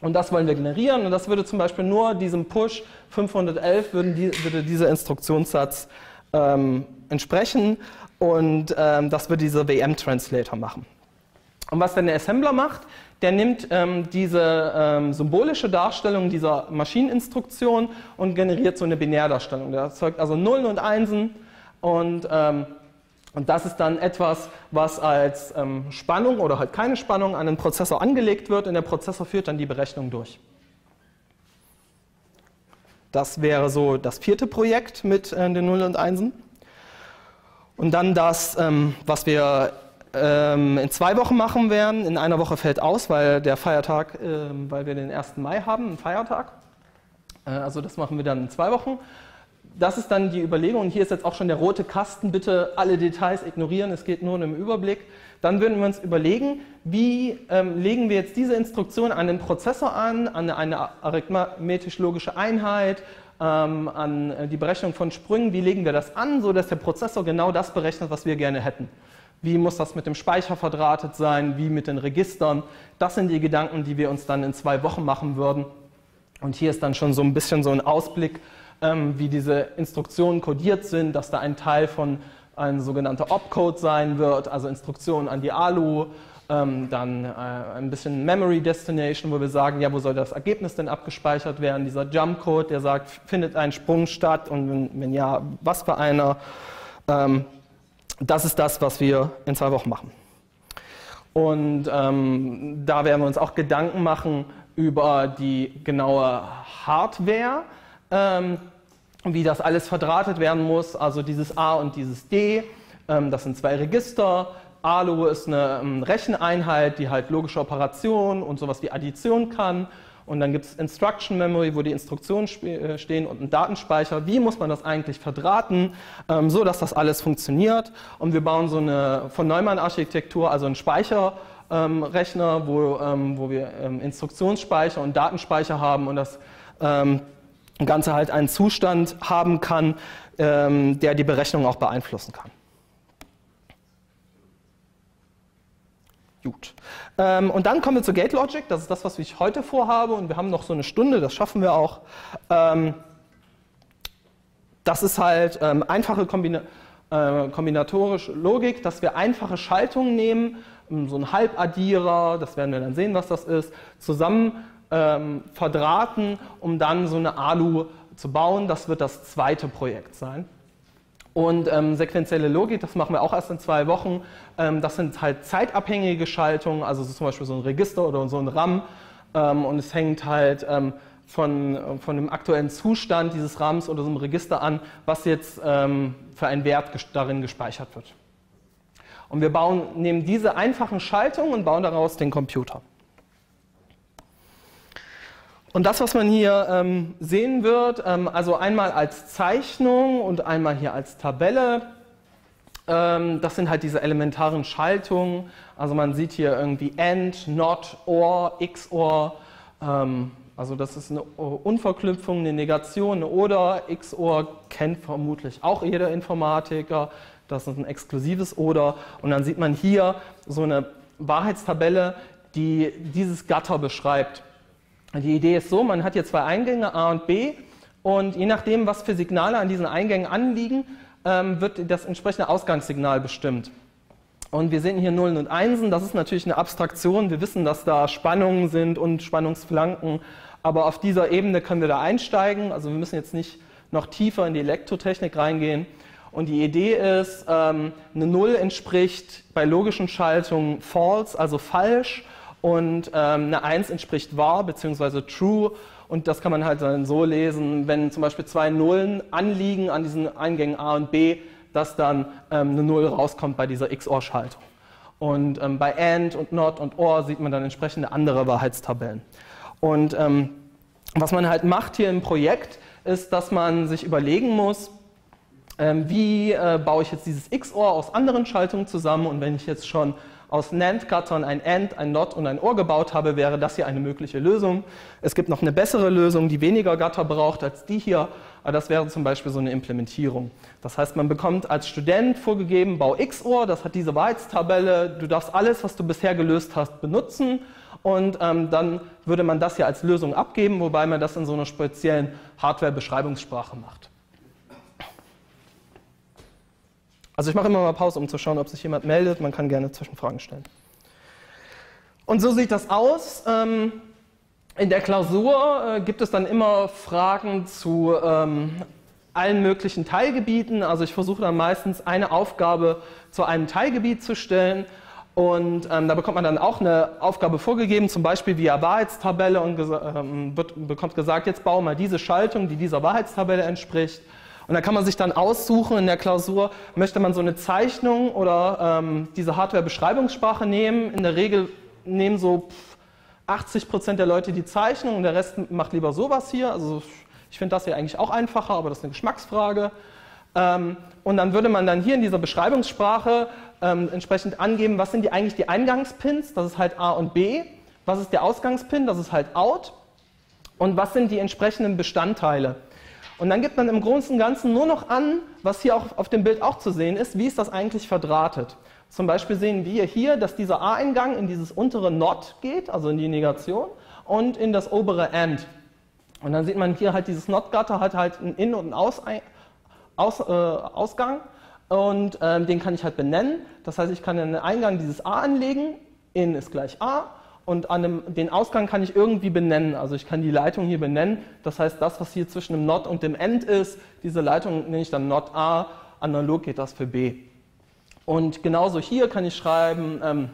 Und das wollen wir generieren. Und das würde zum Beispiel nur diesem Push 511 würden die, würde dieser Instruktionssatz ähm, entsprechen. Und ähm, das würde dieser WM-Translator machen. Und was dann der Assembler macht, der nimmt ähm, diese ähm, symbolische Darstellung dieser Maschineninstruktion und generiert so eine Binärdarstellung. Der erzeugt also Nullen und Einsen und, ähm, und das ist dann etwas, was als ähm, Spannung oder halt keine Spannung an den Prozessor angelegt wird und der Prozessor führt dann die Berechnung durch. Das wäre so das vierte Projekt mit äh, den Nullen und Einsen. Und dann das, ähm, was wir ähm, in zwei Wochen machen werden. In einer Woche fällt aus, weil der Feiertag, äh, weil wir den 1. Mai haben, einen Feiertag. Äh, also das machen wir dann in zwei Wochen. Das ist dann die Überlegung. Und hier ist jetzt auch schon der rote Kasten. Bitte alle Details ignorieren. Es geht nur um den Überblick. Dann würden wir uns überlegen, wie ähm, legen wir jetzt diese Instruktion an den Prozessor an, an eine arithmetisch-logische Einheit, ähm, an die Berechnung von Sprüngen. Wie legen wir das an, sodass der Prozessor genau das berechnet, was wir gerne hätten. Wie muss das mit dem Speicher verdrahtet sein? Wie mit den Registern? Das sind die Gedanken, die wir uns dann in zwei Wochen machen würden. Und hier ist dann schon so ein bisschen so ein Ausblick, ähm, wie diese Instruktionen codiert sind, dass da ein Teil von ein sogenannter Opcode sein wird, also Instruktionen an die ALU, ähm, dann äh, ein bisschen Memory Destination, wo wir sagen, ja, wo soll das Ergebnis denn abgespeichert werden? Dieser Jump Code, der sagt, findet ein Sprung statt und wenn, wenn ja, was für einer? Ähm, das ist das, was wir in zwei Wochen machen. Und ähm, da werden wir uns auch Gedanken machen über die genaue Hardware, ähm, wie das alles verdrahtet werden muss, also dieses A und dieses D. Ähm, das sind zwei Register. ALU ist eine ähm, Recheneinheit, die halt logische Operationen und sowas wie Addition kann. Und dann gibt es Instruction Memory, wo die Instruktionen äh, stehen und ein Datenspeicher. Wie muss man das eigentlich verdrahten, ähm, so dass das alles funktioniert? Und wir bauen so eine von Neumann-Architektur, also einen Speicherrechner, ähm, wo, ähm, wo wir ähm, Instruktionsspeicher und Datenspeicher haben und das Ganze halt einen Zustand haben kann, ähm, der die Berechnung auch beeinflussen kann. Gut. Ähm, und dann kommen wir zu Gate Logic. Das ist das, was ich heute vorhabe. Und wir haben noch so eine Stunde, das schaffen wir auch. Ähm, das ist halt ähm, einfache Kombina äh, kombinatorische Logik, dass wir einfache Schaltungen nehmen, ähm, so ein Halbaddierer, das werden wir dann sehen, was das ist, zusammen ähm, verdrahten, um dann so eine ALU zu bauen. Das wird das zweite Projekt sein. Und ähm, sequenzielle Logik, das machen wir auch erst in zwei Wochen. Ähm, das sind halt zeitabhängige Schaltungen, also so zum Beispiel so ein Register oder so ein RAM. Ähm, und es hängt halt ähm, von, von dem aktuellen Zustand dieses RAMs oder so einem Register an, was jetzt ähm, für einen Wert darin gespeichert wird. Und wir bauen, nehmen diese einfachen Schaltungen und bauen daraus den Computer. Und das, was man hier ähm, sehen wird, ähm, also einmal als Zeichnung und einmal hier als Tabelle, ähm, das sind halt diese elementaren Schaltungen. Also man sieht hier irgendwie AND, NOT, OR, XOR. Ähm, also das ist eine Unverknüpfung, eine Negation, eine Oder. XOR kennt vermutlich auch jeder Informatiker. Das ist ein exklusives Oder. Und dann sieht man hier so eine Wahrheitstabelle, die dieses Gatter beschreibt. Die Idee ist so, man hat hier zwei Eingänge A und B und je nachdem, was für Signale an diesen Eingängen anliegen, ähm, wird das entsprechende Ausgangssignal bestimmt. Und wir sehen hier Nullen und Einsen, das ist natürlich eine Abstraktion. Wir wissen, dass da Spannungen sind und Spannungsflanken, aber auf dieser Ebene können wir da einsteigen. Also wir müssen jetzt nicht noch tiefer in die Elektrotechnik reingehen. Und die Idee ist, ähm, eine 0 entspricht bei logischen Schaltungen false, also falsch, und ähm, eine 1 entspricht wahr bzw. true. Und das kann man halt dann so lesen, wenn zum Beispiel zwei Nullen anliegen an diesen Eingängen A und B, dass dann ähm, eine 0 rauskommt bei dieser XOR-Schaltung. Und ähm, bei AND und NOT und OR sieht man dann entsprechende andere Wahrheitstabellen. Und ähm, was man halt macht hier im Projekt, ist, dass man sich überlegen muss, ähm, wie äh, baue ich jetzt dieses XOR aus anderen Schaltungen zusammen und wenn ich jetzt schon aus NAND-Gattern ein AND, ein NOT und ein OR gebaut habe, wäre das hier eine mögliche Lösung. Es gibt noch eine bessere Lösung, die weniger Gatter braucht als die hier, aber das wäre zum Beispiel so eine Implementierung. Das heißt, man bekommt als Student vorgegeben, bau XOR, das hat diese Wahrheitstabelle, du darfst alles, was du bisher gelöst hast, benutzen und ähm, dann würde man das hier als Lösung abgeben, wobei man das in so einer speziellen Hardware-Beschreibungssprache macht. Also ich mache immer mal Pause, um zu schauen, ob sich jemand meldet. Man kann gerne Zwischenfragen stellen. Und so sieht das aus. Ähm, in der Klausur äh, gibt es dann immer Fragen zu ähm, allen möglichen Teilgebieten. Also ich versuche dann meistens eine Aufgabe zu einem Teilgebiet zu stellen. Und ähm, da bekommt man dann auch eine Aufgabe vorgegeben, zum Beispiel via Wahrheitstabelle und ähm, wird, bekommt gesagt, jetzt baue mal diese Schaltung, die dieser Wahrheitstabelle entspricht. Und da kann man sich dann aussuchen in der Klausur, möchte man so eine Zeichnung oder ähm, diese Hardware-Beschreibungssprache nehmen. In der Regel nehmen so 80 Prozent der Leute die Zeichnung und der Rest macht lieber sowas hier. Also ich finde das hier eigentlich auch einfacher, aber das ist eine Geschmacksfrage. Ähm, und dann würde man dann hier in dieser Beschreibungssprache ähm, entsprechend angeben, was sind die eigentlich die Eingangspins, das ist halt A und B. Was ist der Ausgangspin, das ist halt Out. Und was sind die entsprechenden Bestandteile? Und dann gibt man im Großen und Ganzen nur noch an, was hier auch auf dem Bild auch zu sehen ist, wie ist das eigentlich verdrahtet. Zum Beispiel sehen wir hier, dass dieser A-Eingang in dieses untere Not geht, also in die Negation, und in das obere AND. Und dann sieht man hier halt, dieses Not-Gatter hat halt einen In- und einen Aus Aus äh, Ausgang und ähm, den kann ich halt benennen. Das heißt, ich kann einen Eingang dieses A anlegen, In ist gleich A und an dem, den Ausgang kann ich irgendwie benennen. Also ich kann die Leitung hier benennen. Das heißt, das, was hier zwischen dem Not und dem End ist, diese Leitung nenne ich dann Not A. Analog geht das für B. Und genauso hier kann ich schreiben, ähm,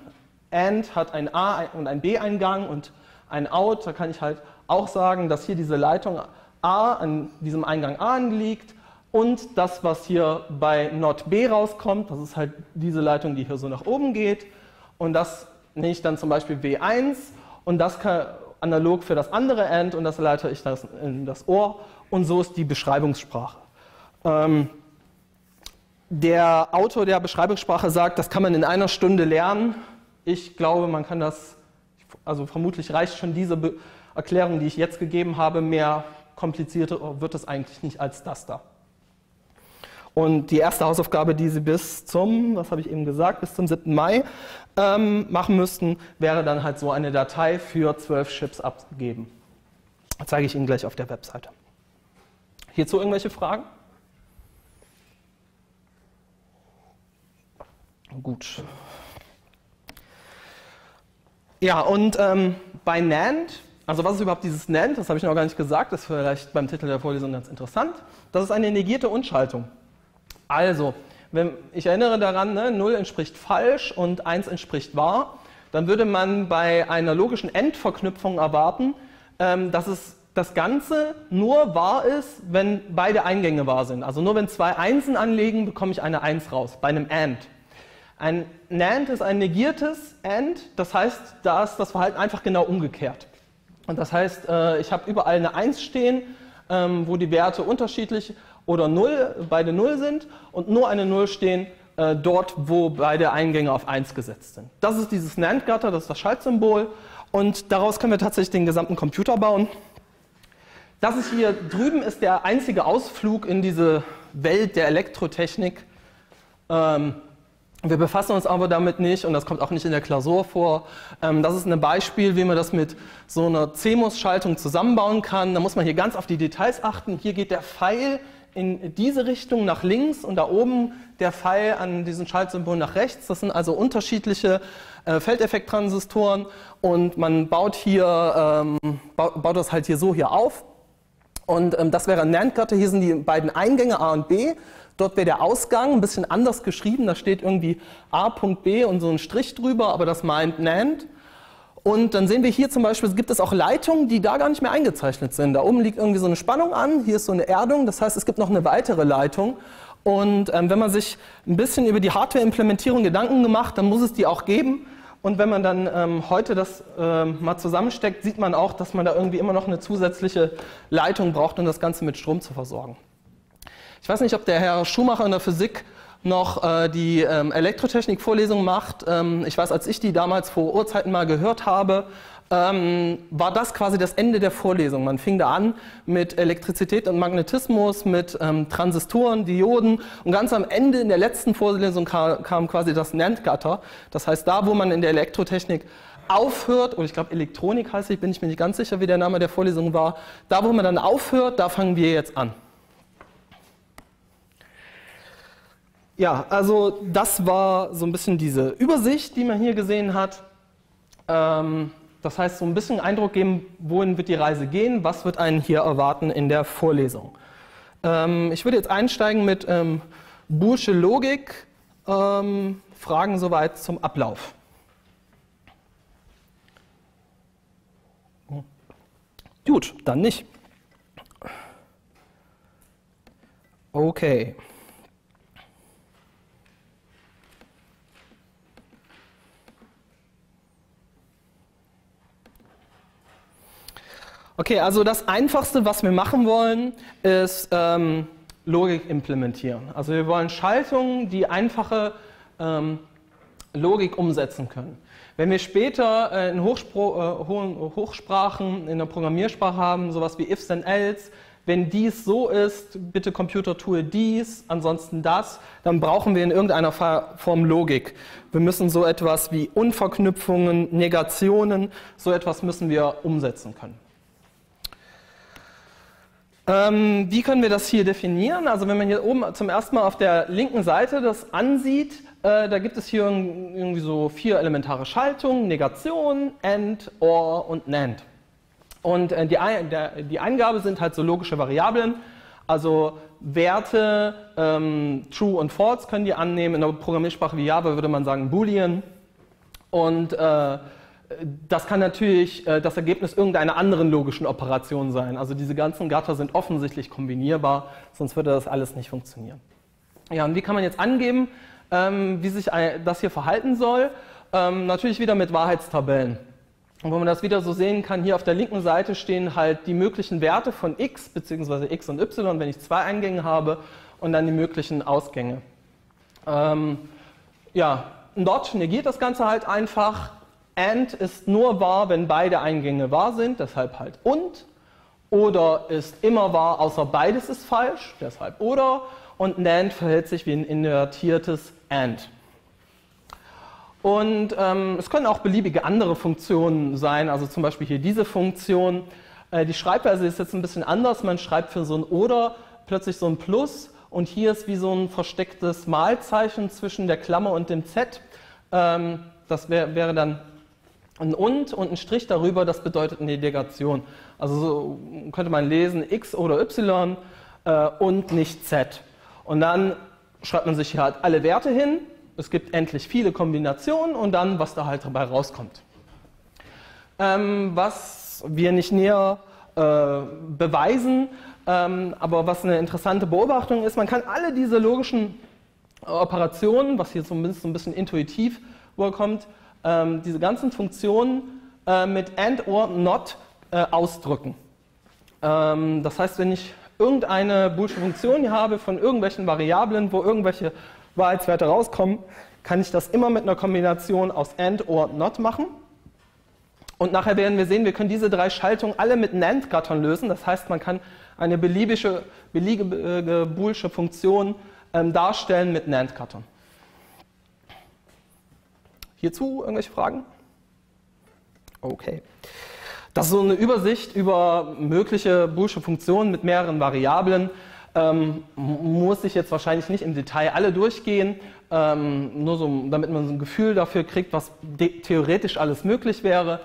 hat ein A und ein B-Eingang und ein Out. Da kann ich halt auch sagen, dass hier diese Leitung A an diesem Eingang A liegt und das, was hier bei Not B rauskommt, das ist halt diese Leitung, die hier so nach oben geht. Und das nehme ich dann zum Beispiel W1 und das kann analog für das andere End und das leite ich das in das Ohr und so ist die Beschreibungssprache. Ähm, der Autor der Beschreibungssprache sagt, das kann man in einer Stunde lernen. Ich glaube, man kann das, also vermutlich reicht schon diese Be Erklärung, die ich jetzt gegeben habe, mehr komplizierter wird es eigentlich nicht als das da. Und die erste Hausaufgabe, die Sie bis zum, was habe ich eben gesagt, bis zum 7. Mai ähm, machen müssten, wäre dann halt so eine Datei für zwölf Chips abgeben. Das zeige ich Ihnen gleich auf der Webseite. Hierzu irgendwelche Fragen? Gut. Ja, und ähm, bei NAND, also was ist überhaupt dieses NAND? Das habe ich noch gar nicht gesagt, das ist vielleicht beim Titel der Vorlesung ganz interessant. Das ist eine negierte Unschaltung. Also, wenn, ich erinnere daran, ne, 0 entspricht falsch und 1 entspricht wahr, dann würde man bei einer logischen Endverknüpfung erwarten, ähm, dass es das Ganze nur wahr ist, wenn beide Eingänge wahr sind. Also nur wenn zwei Einsen anlegen, bekomme ich eine 1 raus, bei einem AND. Ein NAND ist ein negiertes AND, das heißt, da ist das Verhalten einfach genau umgekehrt. Und das heißt, äh, ich habe überall eine 1 stehen, ähm, wo die Werte unterschiedlich sind oder 0, beide 0 sind und nur eine 0 stehen äh, dort, wo beide Eingänge auf 1 gesetzt sind. Das ist dieses NAND-Gatter, das ist das Schaltsymbol und daraus können wir tatsächlich den gesamten Computer bauen. Das ist hier drüben ist der einzige Ausflug in diese Welt der Elektrotechnik. Ähm, wir befassen uns aber damit nicht und das kommt auch nicht in der Klausur vor. Ähm, das ist ein Beispiel, wie man das mit so einer CMOS-Schaltung zusammenbauen kann. Da muss man hier ganz auf die Details achten. Hier geht der Pfeil in diese Richtung nach links und da oben der Pfeil an diesen Schaltsymbol nach rechts. Das sind also unterschiedliche äh, Feldeffekttransistoren und man baut hier, ähm, baut, baut, das halt hier so hier auf. Und ähm, das wäre NAND-Gatter. Hier sind die beiden Eingänge A und B. Dort wäre der Ausgang ein bisschen anders geschrieben. Da steht irgendwie A.B und so ein Strich drüber, aber das meint NAND. Und dann sehen wir hier zum Beispiel, gibt es auch Leitungen, die da gar nicht mehr eingezeichnet sind. Da oben liegt irgendwie so eine Spannung an, hier ist so eine Erdung, das heißt, es gibt noch eine weitere Leitung. Und ähm, wenn man sich ein bisschen über die Hardware-Implementierung Gedanken gemacht, dann muss es die auch geben. Und wenn man dann ähm, heute das ähm, mal zusammensteckt, sieht man auch, dass man da irgendwie immer noch eine zusätzliche Leitung braucht, um das Ganze mit Strom zu versorgen. Ich weiß nicht, ob der Herr Schumacher in der Physik noch äh, die ähm, Elektrotechnik-Vorlesung macht. Ähm, ich weiß, als ich die damals vor Urzeiten mal gehört habe, ähm, war das quasi das Ende der Vorlesung. Man fing da an mit Elektrizität und Magnetismus, mit ähm, Transistoren, Dioden und ganz am Ende in der letzten Vorlesung kam, kam quasi das NAND-Gatter. Das heißt, da, wo man in der Elektrotechnik aufhört, oder ich glaube Elektronik heißt ich, bin ich mir nicht ganz sicher, wie der Name der Vorlesung war, da, wo man dann aufhört, da fangen wir jetzt an. Ja, also das war so ein bisschen diese Übersicht, die man hier gesehen hat. Ähm, das heißt, so ein bisschen Eindruck geben, wohin wird die Reise gehen, was wird einen hier erwarten in der Vorlesung. Ähm, ich würde jetzt einsteigen mit ähm, Bursche Logik, ähm, Fragen soweit zum Ablauf. Gut, dann nicht. Okay. Okay, also das Einfachste, was wir machen wollen, ist ähm, Logik implementieren. Also wir wollen Schaltungen, die einfache ähm, Logik umsetzen können. Wenn wir später äh, in Hochspro äh, Hochsprachen, in der Programmiersprache haben, sowas wie ifs and else, wenn dies so ist, bitte Computer tue dies, ansonsten das, dann brauchen wir in irgendeiner Form Logik. Wir müssen so etwas wie Unverknüpfungen, Negationen, so etwas müssen wir umsetzen können. Ähm, wie können wir das hier definieren? Also wenn man hier oben zum ersten Mal auf der linken Seite das ansieht, äh, da gibt es hier irgendwie so vier elementare Schaltungen, Negation, AND, OR und NAND. Und äh, die, der, die Eingabe sind halt so logische Variablen, also Werte, ähm, True und False können die annehmen. In der Programmiersprache wie Java würde man sagen Boolean. Und äh, das kann natürlich äh, das Ergebnis irgendeiner anderen logischen Operation sein. Also diese ganzen Gatter sind offensichtlich kombinierbar, sonst würde das alles nicht funktionieren. Ja, und wie kann man jetzt angeben, ähm, wie sich das hier verhalten soll? Ähm, natürlich wieder mit Wahrheitstabellen. Und wo man das wieder so sehen kann, hier auf der linken Seite stehen halt die möglichen Werte von x bzw. x und y, wenn ich zwei Eingänge habe, und dann die möglichen Ausgänge. Ähm, ja, dort negiert das Ganze halt einfach AND ist nur wahr, wenn beide Eingänge wahr sind, deshalb halt und. Oder ist immer wahr, außer beides ist falsch, deshalb oder. Und NAND verhält sich wie ein invertiertes AND. Und ähm, es können auch beliebige andere Funktionen sein, also zum Beispiel hier diese Funktion. Äh, die Schreibweise ist jetzt ein bisschen anders. Man schreibt für so ein oder plötzlich so ein Plus und hier ist wie so ein verstecktes Malzeichen zwischen der Klammer und dem Z. Ähm, das wär, wäre dann ein und und ein Strich darüber, das bedeutet eine Negation. Also so könnte man lesen x oder y äh, und nicht z. Und dann schreibt man sich halt alle Werte hin. Es gibt endlich viele Kombinationen und dann, was da halt dabei rauskommt. Ähm, was wir nicht näher äh, beweisen, ähm, aber was eine interessante Beobachtung ist, man kann alle diese logischen Operationen, was hier zumindest so ein bisschen intuitiv vorkommt, ähm, diese ganzen Funktionen äh, mit AND or NOT äh, ausdrücken. Ähm, das heißt, wenn ich irgendeine boolsche Funktion hier habe von irgendwelchen Variablen, wo irgendwelche Wahrheitswerte rauskommen, kann ich das immer mit einer Kombination aus AND or NOT machen. Und nachher werden wir sehen, wir können diese drei Schaltungen alle mit NAND-Gattern lösen. Das heißt, man kann eine beliebige, beliebige boolsche Funktion ähm, darstellen mit NAND-Gattern. Hierzu irgendwelche Fragen? Okay. Das ist so eine Übersicht über mögliche Boolsche Funktionen mit mehreren Variablen. Ähm, muss ich jetzt wahrscheinlich nicht im Detail alle durchgehen, ähm, nur so, damit man so ein Gefühl dafür kriegt, was theoretisch alles möglich wäre.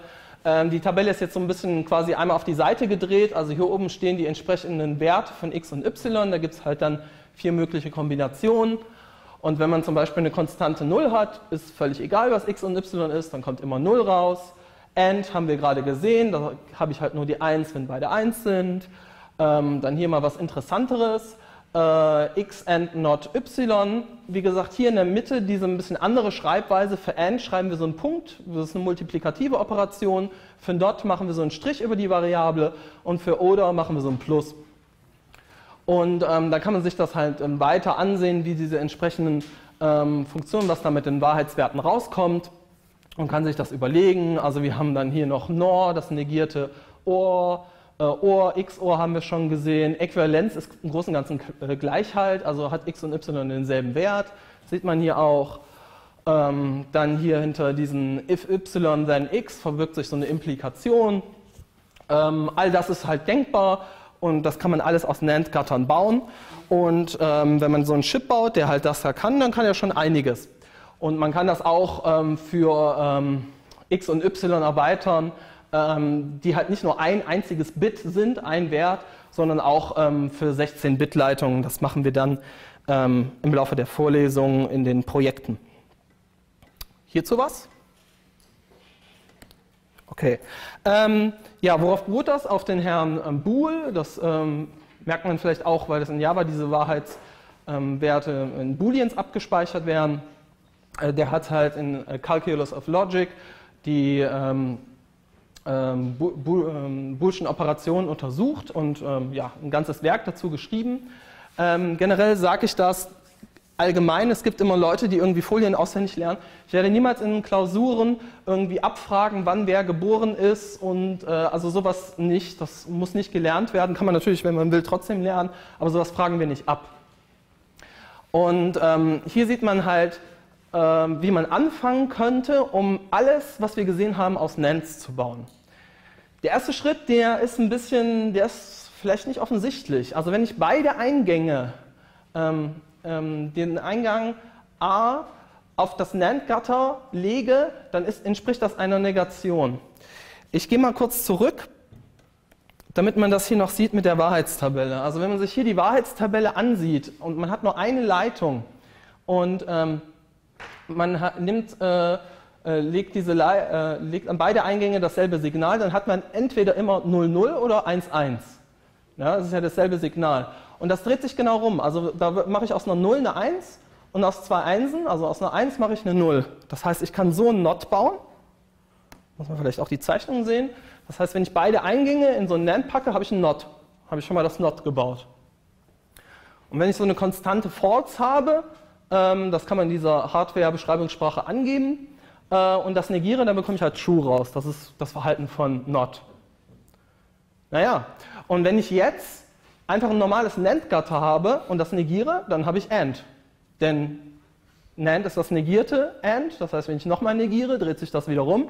Ähm, die Tabelle ist jetzt so ein bisschen quasi einmal auf die Seite gedreht. Also hier oben stehen die entsprechenden Werte von x und y. Da gibt es halt dann vier mögliche Kombinationen. Und wenn man zum Beispiel eine konstante 0 hat, ist völlig egal, was x und y ist, dann kommt immer 0 raus. AND haben wir gerade gesehen, da habe ich halt nur die 1, wenn beide 1 sind. Ähm, dann hier mal was Interessanteres. Äh, x and not y. Wie gesagt, hier in der Mitte diese ein bisschen andere Schreibweise. Für AND schreiben wir so einen Punkt, das ist eine multiplikative Operation. Für not machen wir so einen Strich über die Variable und für oder machen wir so ein Plus. Und ähm, da kann man sich das halt ähm, weiter ansehen, wie diese entsprechenden ähm, Funktionen, was da mit den Wahrheitswerten rauskommt und kann sich das überlegen. Also wir haben dann hier noch NOR, das negierte OR, äh, OR, XOR haben wir schon gesehen. Äquivalenz ist im Großen und Ganzen äh, Gleichheit, also hat X und Y denselben Wert. Sieht man hier auch. Ähm, dann hier hinter diesen if y then x verwirkt sich so eine Implikation. Ähm, all das ist halt denkbar und das kann man alles aus NAND-Gattern bauen. Und ähm, wenn man so einen Chip baut, der halt das da kann, dann kann er schon einiges. Und man kann das auch ähm, für ähm, x und y erweitern, ähm, die halt nicht nur ein einziges Bit sind, ein Wert, sondern auch ähm, für 16-Bit-Leitungen. Das machen wir dann ähm, im Laufe der Vorlesung in den Projekten. Hierzu was? Okay. Ähm, ja, worauf beruht das? Auf den Herrn ähm, Boole. Das ähm, merkt man vielleicht auch, weil das in Java diese Wahrheitswerte in Booleans abgespeichert werden. Äh, der hat halt in äh, Calculus of Logic die ähm, ähm, Boolschen Operationen untersucht und ähm, ja, ein ganzes Werk dazu geschrieben. Ähm, generell sage ich das allgemein, es gibt immer Leute, die irgendwie Folien auswendig lernen. Ich werde niemals in Klausuren irgendwie abfragen, wann wer geboren ist und äh, also sowas nicht, das muss nicht gelernt werden, kann man natürlich, wenn man will, trotzdem lernen, aber sowas fragen wir nicht ab. Und ähm, hier sieht man halt, äh, wie man anfangen könnte, um alles, was wir gesehen haben, aus Nans zu bauen. Der erste Schritt, der ist ein bisschen, der ist vielleicht nicht offensichtlich. Also wenn ich beide Eingänge, ähm, ähm, den Eingang A auf das NAND-Gatter lege, dann ist, entspricht das einer Negation. Ich gehe mal kurz zurück, damit man das hier noch sieht mit der Wahrheitstabelle. Also wenn man sich hier die Wahrheitstabelle ansieht und man hat nur eine Leitung und ähm, man hat, nimmt äh, äh, legt, diese, äh, legt an beide Eingänge dasselbe Signal, dann hat man entweder immer 00 oder 11. Ja, das ist ja dasselbe Signal. Und das dreht sich genau rum. Also da mache ich aus einer 0 eine 1 und aus zwei Einsen, also aus einer 1 mache ich eine 0. Das heißt, ich kann so ein Not bauen. Muss man vielleicht auch die Zeichnung sehen. Das heißt, wenn ich beide Eingänge in so ein NAND packe, habe ich ein Not. Habe ich schon mal das Not gebaut. Und wenn ich so eine konstante False habe, ähm, das kann man in dieser Hardware-Beschreibungssprache angeben, äh, und das negiere, dann bekomme ich halt true raus. Das ist das Verhalten von not. Naja, und wenn ich jetzt einfach ein normales NAND-Gatter habe und das negiere, dann habe ich AND. Denn NAND ist das negierte AND, das heißt, wenn ich nochmal negiere, dreht sich das wieder rum.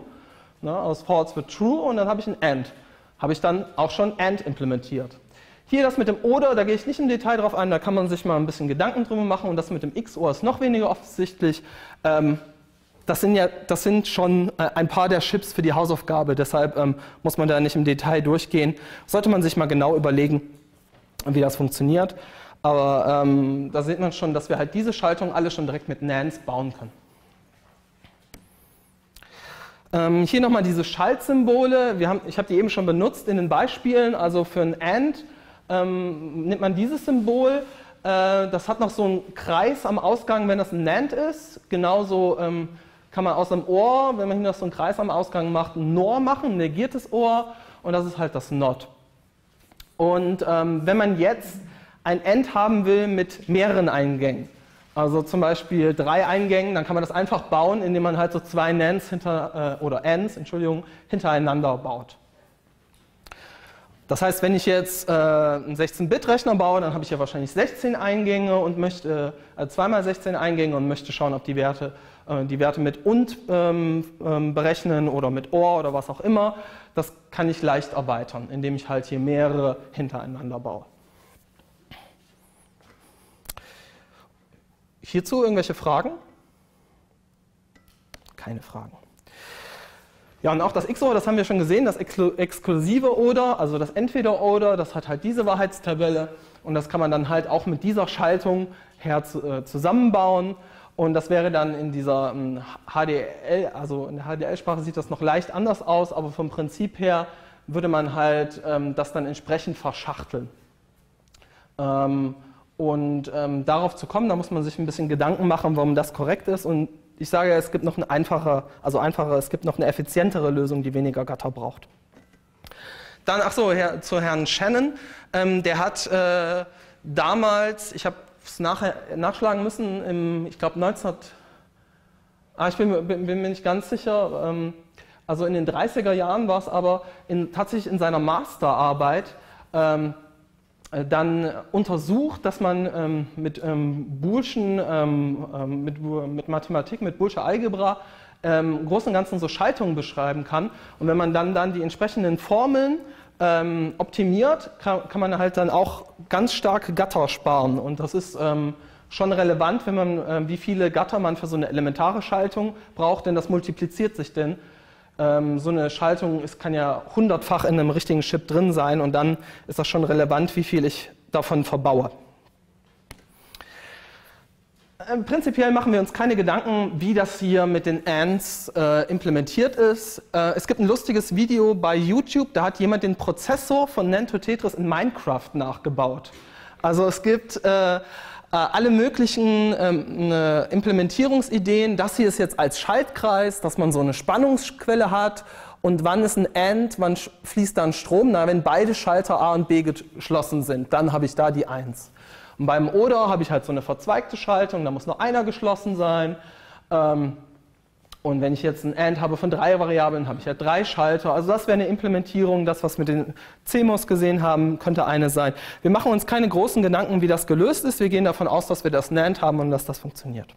Ne, aus False wird True und dann habe ich ein AND. Habe ich dann auch schon AND implementiert. Hier das mit dem Oder, da gehe ich nicht im Detail drauf ein, da kann man sich mal ein bisschen Gedanken drüber machen und das mit dem XOR ist noch weniger offensichtlich. Ähm, das sind ja das sind schon äh, ein paar der Chips für die Hausaufgabe, deshalb ähm, muss man da nicht im Detail durchgehen. Sollte man sich mal genau überlegen, wie das funktioniert. Aber ähm, da sieht man schon, dass wir halt diese Schaltung alle schon direkt mit NANDs bauen können. Ähm, hier nochmal diese Schaltsymbole. Haben, ich habe die eben schon benutzt in den Beispielen. Also für ein AND ähm, nimmt man dieses Symbol. Äh, das hat noch so einen Kreis am Ausgang, wenn das ein NAND ist. Genauso ähm, kann man aus dem Ohr, wenn man hier noch so einen Kreis am Ausgang macht, ein NOR machen, ein negiertes Ohr und das ist halt das NOT. Und ähm, wenn man jetzt ein End haben will mit mehreren Eingängen, also zum Beispiel drei Eingängen, dann kann man das einfach bauen, indem man halt so zwei Nans hinter, äh, oder Ends, Entschuldigung, hintereinander baut. Das heißt, wenn ich jetzt äh, einen 16-Bit-Rechner baue, dann habe ich ja wahrscheinlich 16 Eingänge und möchte äh, zweimal 16 Eingänge und möchte schauen, ob die Werte, äh, die Werte mit und ähm, ähm, berechnen oder mit OR oder was auch immer. Das kann ich leicht erweitern, indem ich halt hier mehrere hintereinander baue. Hierzu irgendwelche Fragen? Keine Fragen. Ja, und auch das XOR, das haben wir schon gesehen, das exklusive Oder, also das Entweder-Oder, das hat halt diese Wahrheitstabelle und das kann man dann halt auch mit dieser Schaltung her äh, zusammenbauen. Und das wäre dann in dieser HDL, ähm, also in der HDL-Sprache sieht das noch leicht anders aus, aber vom Prinzip her würde man halt ähm, das dann entsprechend verschachteln. Ähm, und ähm, darauf zu kommen, da muss man sich ein bisschen Gedanken machen, warum das korrekt ist. Und ich sage, es gibt noch eine einfache, also einfache, es gibt noch eine effizientere Lösung, die weniger Gatter braucht. Dann, ach so, Herr, zu Herrn Shannon. Ähm, der hat äh, damals, ich habe es nachschlagen müssen, im, ich glaube 19. Ah, ich bin, bin, bin, mir nicht ganz sicher. Ähm, also in den 30er Jahren war es aber in, tatsächlich in seiner Masterarbeit ähm, äh, dann untersucht, dass man ähm, mit ähm, Boolschen, ähm, ähm, mit, mit, Mathematik, mit Boolscher Algebra ähm, im Großen und Ganzen so Schaltungen beschreiben kann. Und wenn man dann, dann die entsprechenden Formeln ähm, optimiert, kann, kann, man halt dann auch ganz stark Gatter sparen. Und das ist ähm, schon relevant, wenn man, äh, wie viele Gatter man für so eine elementare Schaltung braucht, denn das multipliziert sich denn. Ähm, so eine Schaltung ist, kann ja hundertfach in einem richtigen Chip drin sein und dann ist das schon relevant, wie viel ich davon verbaue. Ähm, prinzipiell machen wir uns keine Gedanken, wie das hier mit den ANDs äh, implementiert ist. Äh, es gibt ein lustiges Video bei YouTube, da hat jemand den Prozessor von Nento Tetris in Minecraft nachgebaut. Also es gibt äh, äh alle möglichen ähm, ne, Implementierungsideen. Das hier ist jetzt als Schaltkreis, dass man so eine Spannungsquelle hat. Und wann ist ein AND, wann fließt dann Strom? Na, wenn beide Schalter A und B geschlossen sind, dann habe ich da die 1. Und beim Oder habe ich halt so eine verzweigte Schaltung, da muss nur einer geschlossen sein. Ähm, und wenn ich jetzt ein AND habe von drei Variablen, habe ich ja drei Schalter. Also das wäre eine Implementierung. Das, was wir mit den CMOS gesehen haben, könnte eine sein. Wir machen uns keine großen Gedanken, wie das gelöst ist. Wir gehen davon aus, dass wir das NAND haben und dass das funktioniert.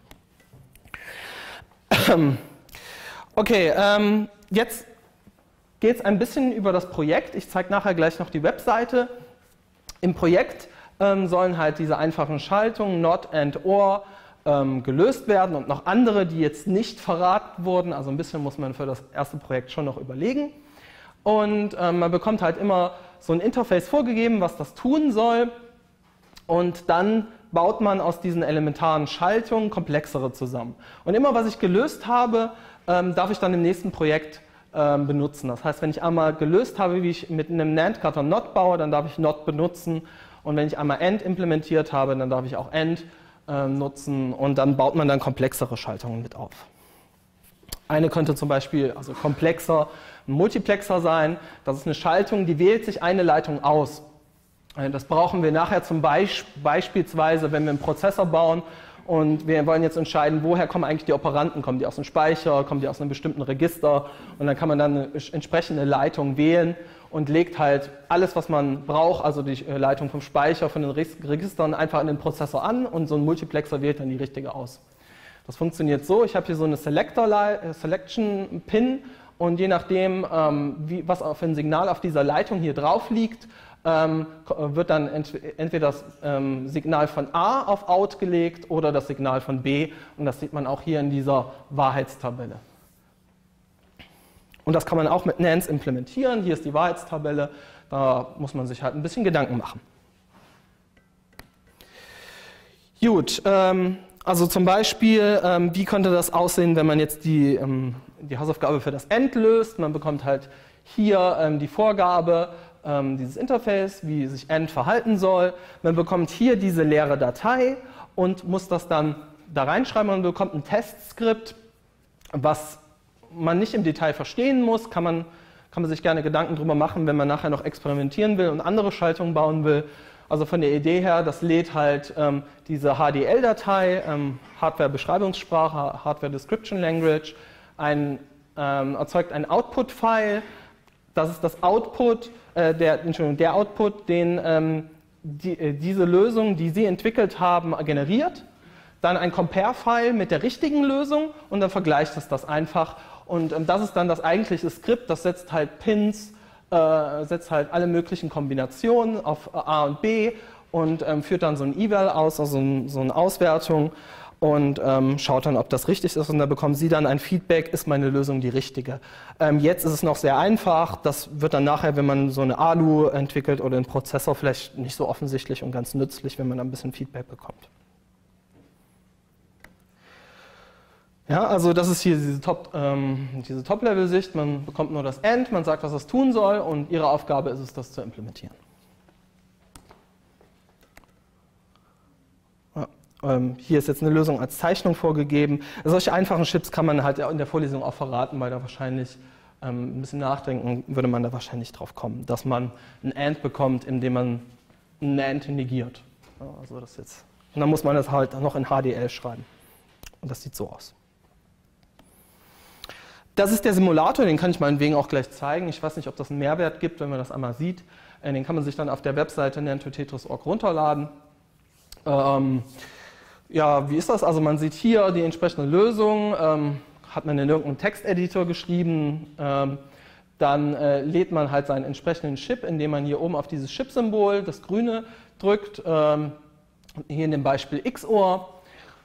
Okay, ähm, jetzt geht es ein bisschen über das Projekt. Ich zeige nachher gleich noch die Webseite. Im Projekt ähm, sollen halt diese einfachen Schaltungen Not and Or ähm, gelöst werden und noch andere, die jetzt nicht verraten wurden. Also ein bisschen muss man für das erste Projekt schon noch überlegen. Und ähm, man bekommt halt immer so ein Interface vorgegeben, was das tun soll. Und dann baut man aus diesen elementaren Schaltungen komplexere zusammen. Und immer, was ich gelöst habe, ähm, darf ich dann im nächsten Projekt ähm, benutzen. Das heißt, wenn ich einmal gelöst habe, wie ich mit einem NAND-Cutter NOT baue, dann darf ich NOT benutzen und wenn ich einmal AND implementiert habe, dann darf ich auch AND äh, nutzen und dann baut man dann komplexere Schaltungen mit auf. Eine könnte zum Beispiel also komplexer Multiplexer sein. Das ist eine Schaltung, die wählt sich eine Leitung aus. Äh, das brauchen wir nachher zum Beispiel, beispielsweise, wenn wir einen Prozessor bauen und wir wollen jetzt entscheiden, woher kommen eigentlich die Operanten? Kommen die aus dem Speicher? Kommen die aus einem bestimmten Register? Und dann kann man dann eine entsprechende Leitung wählen und legt halt alles, was man braucht, also die äh, Leitung vom Speicher, von den Registern, einfach in den Prozessor an und so ein Multiplexer wählt dann die richtige aus. Das funktioniert so, ich habe hier so eine äh, Selection Pin und je nachdem, ähm, was für ein Signal auf dieser Leitung hier drauf liegt, ähm, wird dann ent entweder das ähm, Signal von A auf Out gelegt oder das Signal von B und das sieht man auch hier in dieser Wahrheitstabelle. Und das kann man auch mit Nance implementieren. Hier ist die Wahrheitstabelle. Da muss man sich halt ein bisschen Gedanken machen. Gut, ähm, also zum Beispiel, ähm, wie könnte das aussehen, wenn man jetzt die, ähm, die Hausaufgabe für das End löst? Man bekommt halt hier ähm, die Vorgabe, ähm, dieses Interface, wie sich End verhalten soll. Man bekommt hier diese leere Datei und muss das dann da reinschreiben. Man bekommt ein Testskript, was man nicht im Detail verstehen muss, kann man, kann man sich gerne Gedanken darüber machen, wenn man nachher noch experimentieren will und andere Schaltungen bauen will. Also von der Idee her, das lädt halt ähm, diese HDL-Datei, ähm, Hardware-Beschreibungssprache, Hardware-Description Language, ein, ähm, erzeugt ein Output-File. Das ist das Output, äh, der, Entschuldigung, der Output, den ähm, die, äh, diese Lösung, die Sie entwickelt haben, generiert. Dann ein Compare-File mit der richtigen Lösung und dann vergleicht es das einfach und ähm, das ist dann das eigentliche Skript, das setzt halt Pins, äh, setzt halt alle möglichen Kombinationen auf A und B und ähm, führt dann so ein Eval aus, also so, ein, so eine Auswertung. Und ähm, schaut dann, ob das richtig ist und da bekommen Sie dann ein Feedback, ist meine Lösung die richtige. Ähm, jetzt ist es noch sehr einfach, das wird dann nachher, wenn man so eine ALU entwickelt oder einen Prozessor, vielleicht nicht so offensichtlich und ganz nützlich, wenn man ein bisschen Feedback bekommt. Ja, also das ist hier diese Top, ähm, Top-Level-Sicht. Man bekommt nur das End, man sagt, was es tun soll und Ihre Aufgabe ist es, das zu implementieren. Ähm, hier ist jetzt eine Lösung als Zeichnung vorgegeben. Solche einfachen Chips kann man halt in der Vorlesung auch verraten, weil da wahrscheinlich ähm, ein bisschen nachdenken würde man da wahrscheinlich drauf kommen, dass man ein AND bekommt, indem man ein AND negiert. Ja, also das jetzt. Und dann muss man das halt noch in HDL schreiben. Und das sieht so aus. Das ist der Simulator, den kann ich meinetwegen auch gleich zeigen. Ich weiß nicht, ob das einen Mehrwert gibt, wenn man das einmal sieht. Äh, den kann man sich dann auf der Webseite nentotetris.org runterladen. Ähm, ja, wie ist das? Also man sieht hier die entsprechende Lösung, ähm, hat man in irgendeinem Texteditor geschrieben, ähm, dann äh, lädt man halt seinen entsprechenden Chip, indem man hier oben auf dieses Chip-Symbol, das grüne, drückt, ähm, hier in dem Beispiel XOR.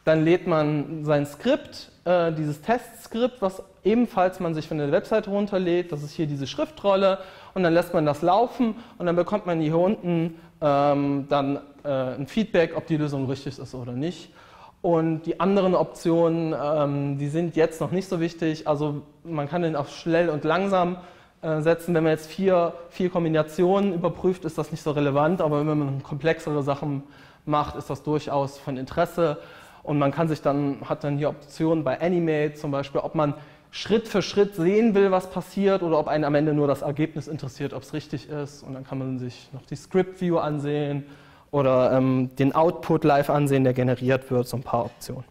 Dann lädt man sein Skript, äh, dieses Testskript, was ebenfalls man sich von der Webseite runterlädt. Das ist hier diese Schriftrolle und dann lässt man das laufen und dann bekommt man hier unten ähm, dann äh, ein Feedback, ob die Lösung richtig ist oder nicht. Und die anderen Optionen, ähm, die sind jetzt noch nicht so wichtig. Also man kann den auf schnell und langsam äh, setzen. Wenn man jetzt vier, vier Kombinationen überprüft, ist das nicht so relevant. Aber wenn man komplexere Sachen macht, ist das durchaus von Interesse. Und man kann sich dann, hat dann hier Optionen bei Animate zum Beispiel, ob man Schritt für Schritt sehen will, was passiert, oder ob einen am Ende nur das Ergebnis interessiert, ob es richtig ist. Und dann kann man sich noch die Script View ansehen oder ähm, den Output live ansehen, der generiert wird, so ein paar Optionen.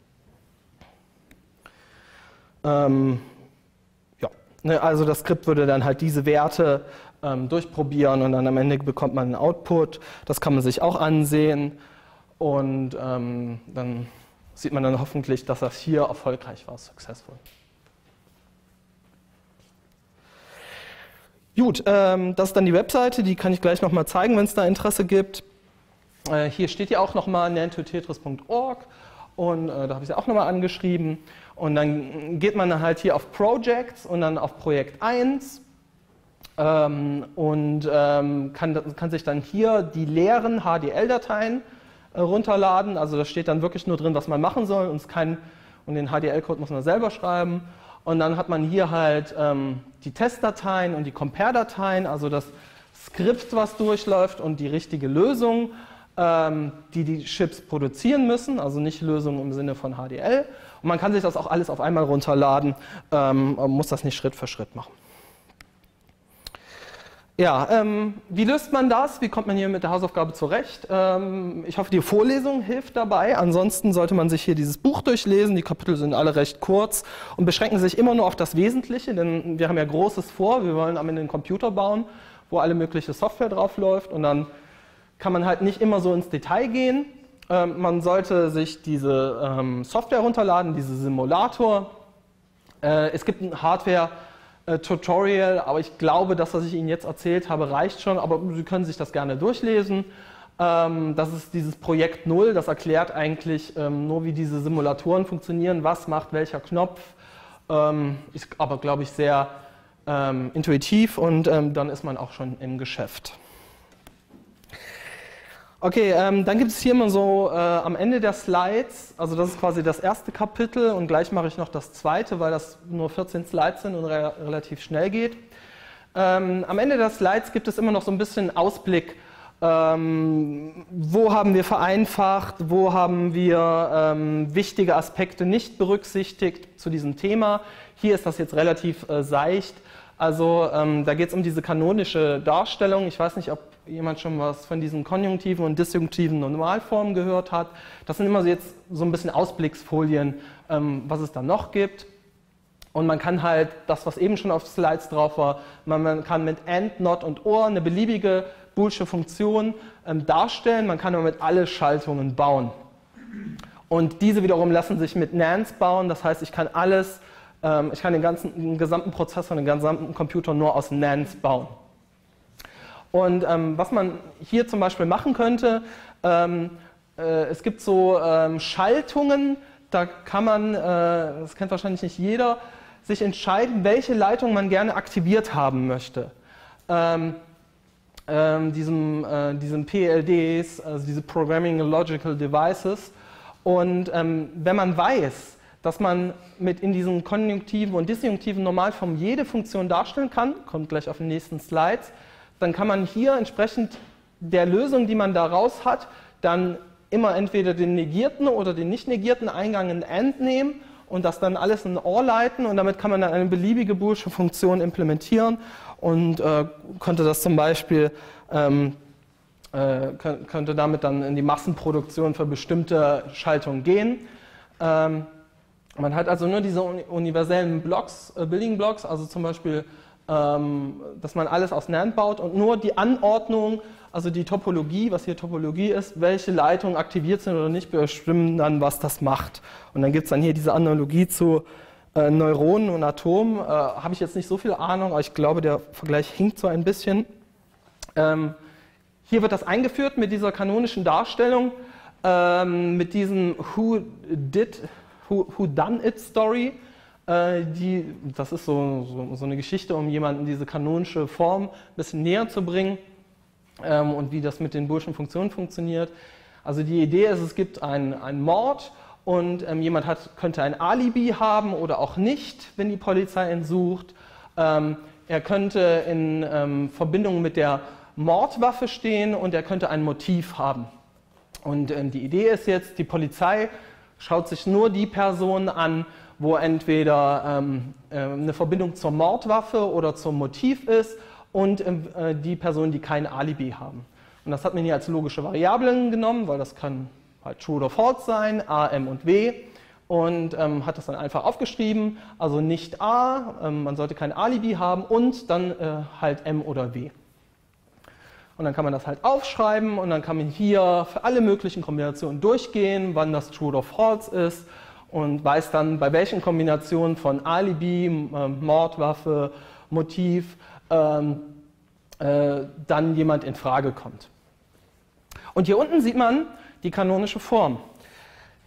Ähm, ja, ne, also das Skript würde dann halt diese Werte ähm, durchprobieren und dann am Ende bekommt man einen Output. Das kann man sich auch ansehen und ähm, dann sieht man dann hoffentlich, dass das hier erfolgreich war, successful. Gut, ähm, das ist dann die Webseite, die kann ich gleich nochmal zeigen, wenn es da Interesse gibt. Äh, hier steht ja auch nochmal nantotetris.org und äh, da habe ich sie auch nochmal angeschrieben. Und dann geht man halt hier auf Projects und dann auf Projekt 1 ähm, und ähm, kann, kann, sich dann hier die leeren HDL-Dateien äh, runterladen. Also da steht dann wirklich nur drin, was man machen soll und, kein, und den HDL-Code muss man selber schreiben. Und dann hat man hier halt ähm, die Testdateien und die Compare-Dateien, also das Skript, was durchläuft und die richtige Lösung, ähm, die die Chips produzieren müssen, also nicht Lösung im Sinne von HDL. Und man kann sich das auch alles auf einmal runterladen, ähm, muss das nicht Schritt für Schritt machen. Ja, ähm, wie löst man das? Wie kommt man hier mit der Hausaufgabe zurecht? Ähm, ich hoffe, die Vorlesung hilft dabei. Ansonsten sollte man sich hier dieses Buch durchlesen. Die Kapitel sind alle recht kurz und beschränken sich immer nur auf das Wesentliche, denn wir haben ja Großes vor. Wir wollen am Ende einen Computer bauen, wo alle mögliche Software drauf läuft und dann kann man halt nicht immer so ins Detail gehen. Ähm, man sollte sich diese ähm, Software runterladen, diese Simulator. Äh, es gibt ein Hardware- Tutorial, aber ich glaube, das, was ich Ihnen jetzt erzählt habe, reicht schon, aber Sie können sich das gerne durchlesen. Ähm, das ist dieses Projekt Null, das erklärt eigentlich ähm, nur, wie diese Simulatoren funktionieren, was macht welcher Knopf. Ähm, ist aber, glaube ich, sehr intuitiv und dann ist man auch schon im Geschäft. Okay, ähm, dann gibt es hier mal so äh, am Ende der Slides, also das ist quasi das erste Kapitel und gleich mache ich noch das zweite, weil das nur 14 Slides sind und re relativ schnell geht. Ähm, am Ende der Slides gibt es immer noch so ein bisschen Ausblick, ähm, wo haben wir vereinfacht, wo haben wir ähm, wichtige Aspekte nicht berücksichtigt zu diesem Thema. Hier ist das jetzt relativ äh, seicht. Also ähm, da geht es um diese kanonische Darstellung. Ich weiß nicht, ob jemand schon was von diesen konjunktiven und disjunktiven Normalformen gehört hat. Das sind immer jetzt so ein bisschen Ausblicksfolien, ähm, was es da noch gibt. Und man kann halt das, was eben schon auf Slides drauf war, man, man kann mit AND, NOT und OR eine beliebige boolsche Funktion ähm, darstellen. Man kann damit alle Schaltungen bauen. Und diese wiederum lassen sich mit NANDs bauen. Das heißt, ich kann alles, ähm, ich kann den, ganzen, den gesamten Prozessor, den gesamten Computer nur aus NANDs bauen. Und ähm, was man hier zum Beispiel machen könnte, ähm, äh, es gibt so ähm, Schaltungen, da kann man, äh, das kennt wahrscheinlich nicht jeder, sich entscheiden, welche Leitung man gerne aktiviert haben möchte. Ähm, ähm, diesem, äh, diesem PLDs, also diese Programming Logical Devices. Und ähm, wenn man weiß, dass man mit in diesen konjunktiven und disjunktiven Normalformen jede Funktion darstellen kann, kommt gleich auf den nächsten Slides, dann kann man hier entsprechend der Lösung, die man daraus hat, dann immer entweder den negierten oder den nicht negierten Eingang in AND nehmen und das dann alles in OR leiten und damit kann man dann eine beliebige boolsche Funktion implementieren und äh, könnte das zum Beispiel ähm, äh, könnte damit dann in die Massenproduktion für bestimmte Schaltungen gehen. Ähm, man hat also nur diese universellen Blocks, äh, Building Blocks, also zum Beispiel, dass man alles aus NAND baut und nur die Anordnung, also die Topologie, was hier Topologie ist, welche Leitungen aktiviert sind oder nicht, bestimmen dann, was das macht. Und dann gibt es dann hier diese Analogie zu äh, Neuronen und Atomen. Äh, Habe ich jetzt nicht so viel Ahnung, aber ich glaube, der Vergleich hinkt so ein bisschen. Ähm, hier wird das eingeführt mit dieser kanonischen Darstellung, ähm, mit diesem Who did, Who, who Done It Story. Äh, die, das ist so, so, so, eine Geschichte, um jemanden diese kanonische Form ein bisschen näher zu bringen ähm, und wie das mit den Burschen Funktionen funktioniert. Also die Idee ist, es gibt einen Mord und ähm, jemand hat, könnte ein Alibi haben oder auch nicht, wenn die Polizei ihn sucht. Ähm, er könnte in ähm, Verbindung mit der Mordwaffe stehen und er könnte ein Motiv haben. Und ähm, die Idee ist jetzt, die Polizei schaut sich nur die Personen an, wo entweder ähm, äh, eine Verbindung zur Mordwaffe oder zum Motiv ist und ähm, äh, die Personen, die kein Alibi haben. Und das hat man hier als logische Variablen genommen, weil das kann halt True oder False sein, A, M und W. Und ähm, hat das dann einfach aufgeschrieben, also nicht A, ähm, man sollte kein Alibi haben und dann äh, halt M oder W. Und dann kann man das halt aufschreiben und dann kann man hier für alle möglichen Kombinationen durchgehen, wann das True oder False ist und weiß dann, bei welchen Kombinationen von Alibi, äh, Mordwaffe, Motiv ähm, äh, dann jemand in Frage kommt. Und hier unten sieht man, die kanonische Form.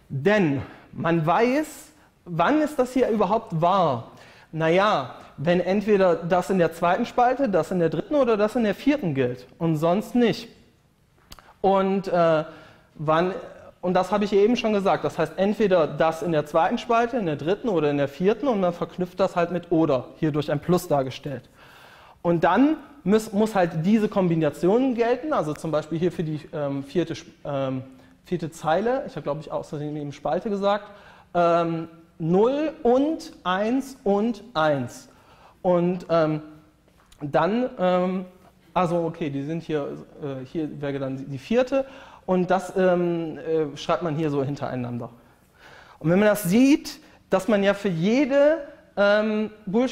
Denn man weiß, wann ist das hier überhaupt wahr? Naja, wenn entweder das in der zweiten Spalte, das in der dritten oder das in der vierten gilt und sonst nicht. Und, äh, wann, und das habe ich eben schon gesagt. Das heißt, entweder das in der zweiten Spalte, in der dritten oder in der vierten und man verknüpft das halt mit oder, hier durch ein Plus dargestellt. Und dann muss, muss halt diese Kombination gelten, also zum Beispiel hier für die ähm, vierte ähm, vierte Zeile, ich habe glaube ich außerdem eben Spalte gesagt, ähm, 0 und 1 und 1. Und ähm, dann, ähm, also okay, die sind hier, äh, hier wäre dann die vierte und das ähm, äh, schreibt man hier so hintereinander. Und wenn man das sieht, dass man ja für jede ähm,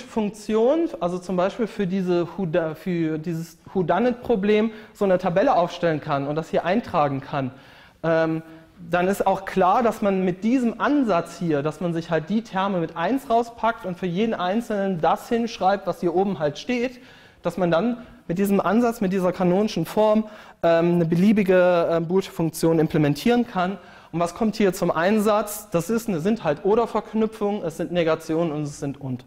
Funktion, also zum Beispiel für, diese, für dieses Whodunit-Problem, so eine Tabelle aufstellen kann und das hier eintragen kann, ähm, dann ist auch klar, dass man mit diesem Ansatz hier, dass man sich halt die Terme mit 1 rauspackt und für jeden einzelnen das hinschreibt, was hier oben halt steht, dass man dann mit diesem Ansatz, mit dieser kanonischen Form ähm, eine beliebige äh, Boolsche Funktion implementieren kann. Und was kommt hier zum Einsatz? Das ist, sind halt Oder-Verknüpfungen, es sind Negationen und es sind Und.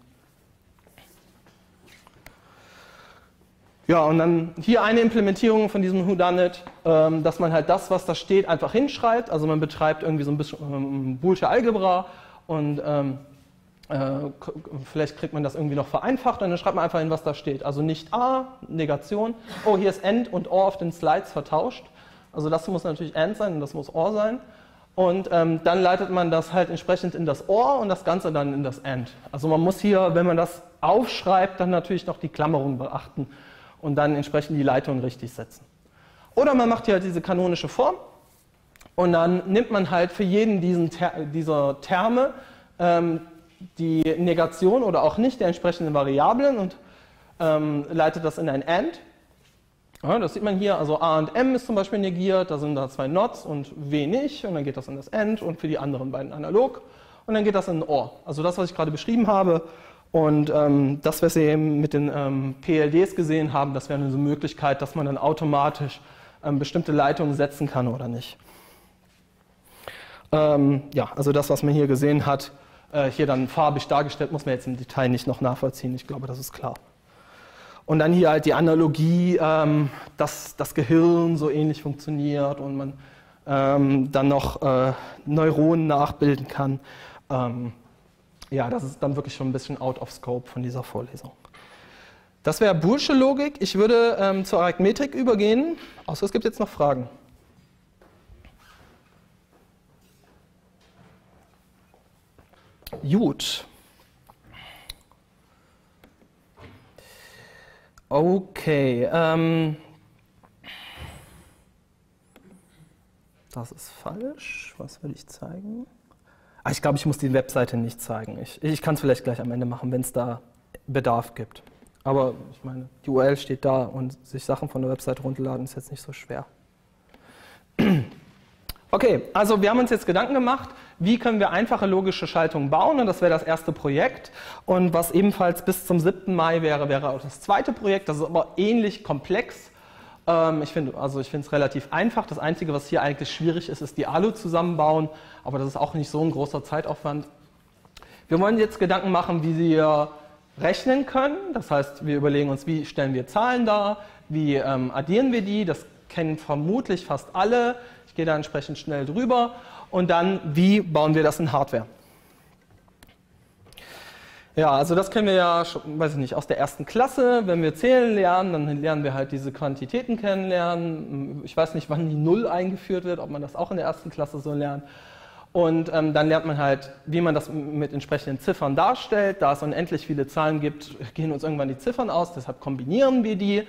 Ja, und dann hier eine Implementierung von diesem Whodunit, ähm, dass man halt das, was da steht, einfach hinschreibt. Also man betreibt irgendwie so ein bisschen ähm, Boolsche Algebra und ähm, äh, vielleicht kriegt man das irgendwie noch vereinfacht und dann schreibt man einfach hin, was da steht. Also nicht A, Negation. Oh, hier ist AND und OR auf den Slides vertauscht. Also das muss natürlich AND sein und das muss OR sein. Und ähm, dann leitet man das halt entsprechend in das OR und das Ganze dann in das AND. Also man muss hier, wenn man das aufschreibt, dann natürlich noch die Klammerung beachten und dann entsprechend die Leitung richtig setzen. Oder man macht hier halt diese kanonische Form und dann nimmt man halt für jeden diesen Ter dieser Terme ähm, die Negation oder auch nicht der entsprechenden Variablen und ähm, leitet das in ein AND. Ja, das sieht man hier, also A und M ist zum Beispiel negiert, da sind da zwei Nots und W nicht und dann geht das in das AND und für die anderen beiden analog und dann geht das in ein OR. Also das, was ich gerade beschrieben habe, und ähm, das, was wir eben mit den ähm, PLDs gesehen haben, das wäre eine Möglichkeit, dass man dann automatisch ähm, bestimmte Leitungen setzen kann oder nicht. Ähm, ja, also das, was man hier gesehen hat, hier dann farbig dargestellt, muss man jetzt im Detail nicht noch nachvollziehen. Ich glaube, das ist klar. Und dann hier halt die Analogie, ähm, dass das Gehirn so ähnlich funktioniert und man ähm, dann noch äh, Neuronen nachbilden kann. Ähm, ja, das ist dann wirklich schon ein bisschen out of scope von dieser Vorlesung. Das wäre Bullsche Logik. Ich würde zur Arithmetik übergehen, außer es gibt jetzt noch Fragen. Gut. Okay. Ähm, das ist falsch. Was will ich zeigen? Ah, ich glaube, ich muss die Webseite nicht zeigen. Ich, ich kann es vielleicht gleich am Ende machen, wenn es da Bedarf gibt. Aber ich meine, die URL steht da und sich Sachen von der Webseite runterladen ist jetzt nicht so schwer. Okay, also wir haben uns jetzt Gedanken gemacht, wie können wir einfache logische Schaltungen bauen und das wäre das erste Projekt. Und was ebenfalls bis zum 7. Mai wäre, wäre auch das zweite Projekt. Das ist aber ähnlich komplex. Ähm, ich finde also ich es relativ einfach. Das Einzige, was hier eigentlich schwierig ist, ist die Alu zusammenbauen, aber das ist auch nicht so ein großer Zeitaufwand. Wir wollen jetzt Gedanken machen, wie wir rechnen können. Das heißt, wir überlegen uns, wie stellen wir Zahlen dar, wie ähm, addieren wir die. Das kennen vermutlich fast alle gehe da entsprechend schnell drüber. Und dann, wie bauen wir das in Hardware? Ja, also das kennen wir ja, weiß ich nicht, aus der ersten Klasse. Wenn wir zählen lernen, dann lernen wir halt diese Quantitäten kennenlernen. Ich weiß nicht, wann die Null eingeführt wird, ob man das auch in der ersten Klasse so lernt. Und ähm, dann lernt man halt, wie man das mit entsprechenden Ziffern darstellt. Da es unendlich viele Zahlen gibt, gehen uns irgendwann die Ziffern aus, deshalb kombinieren wir die.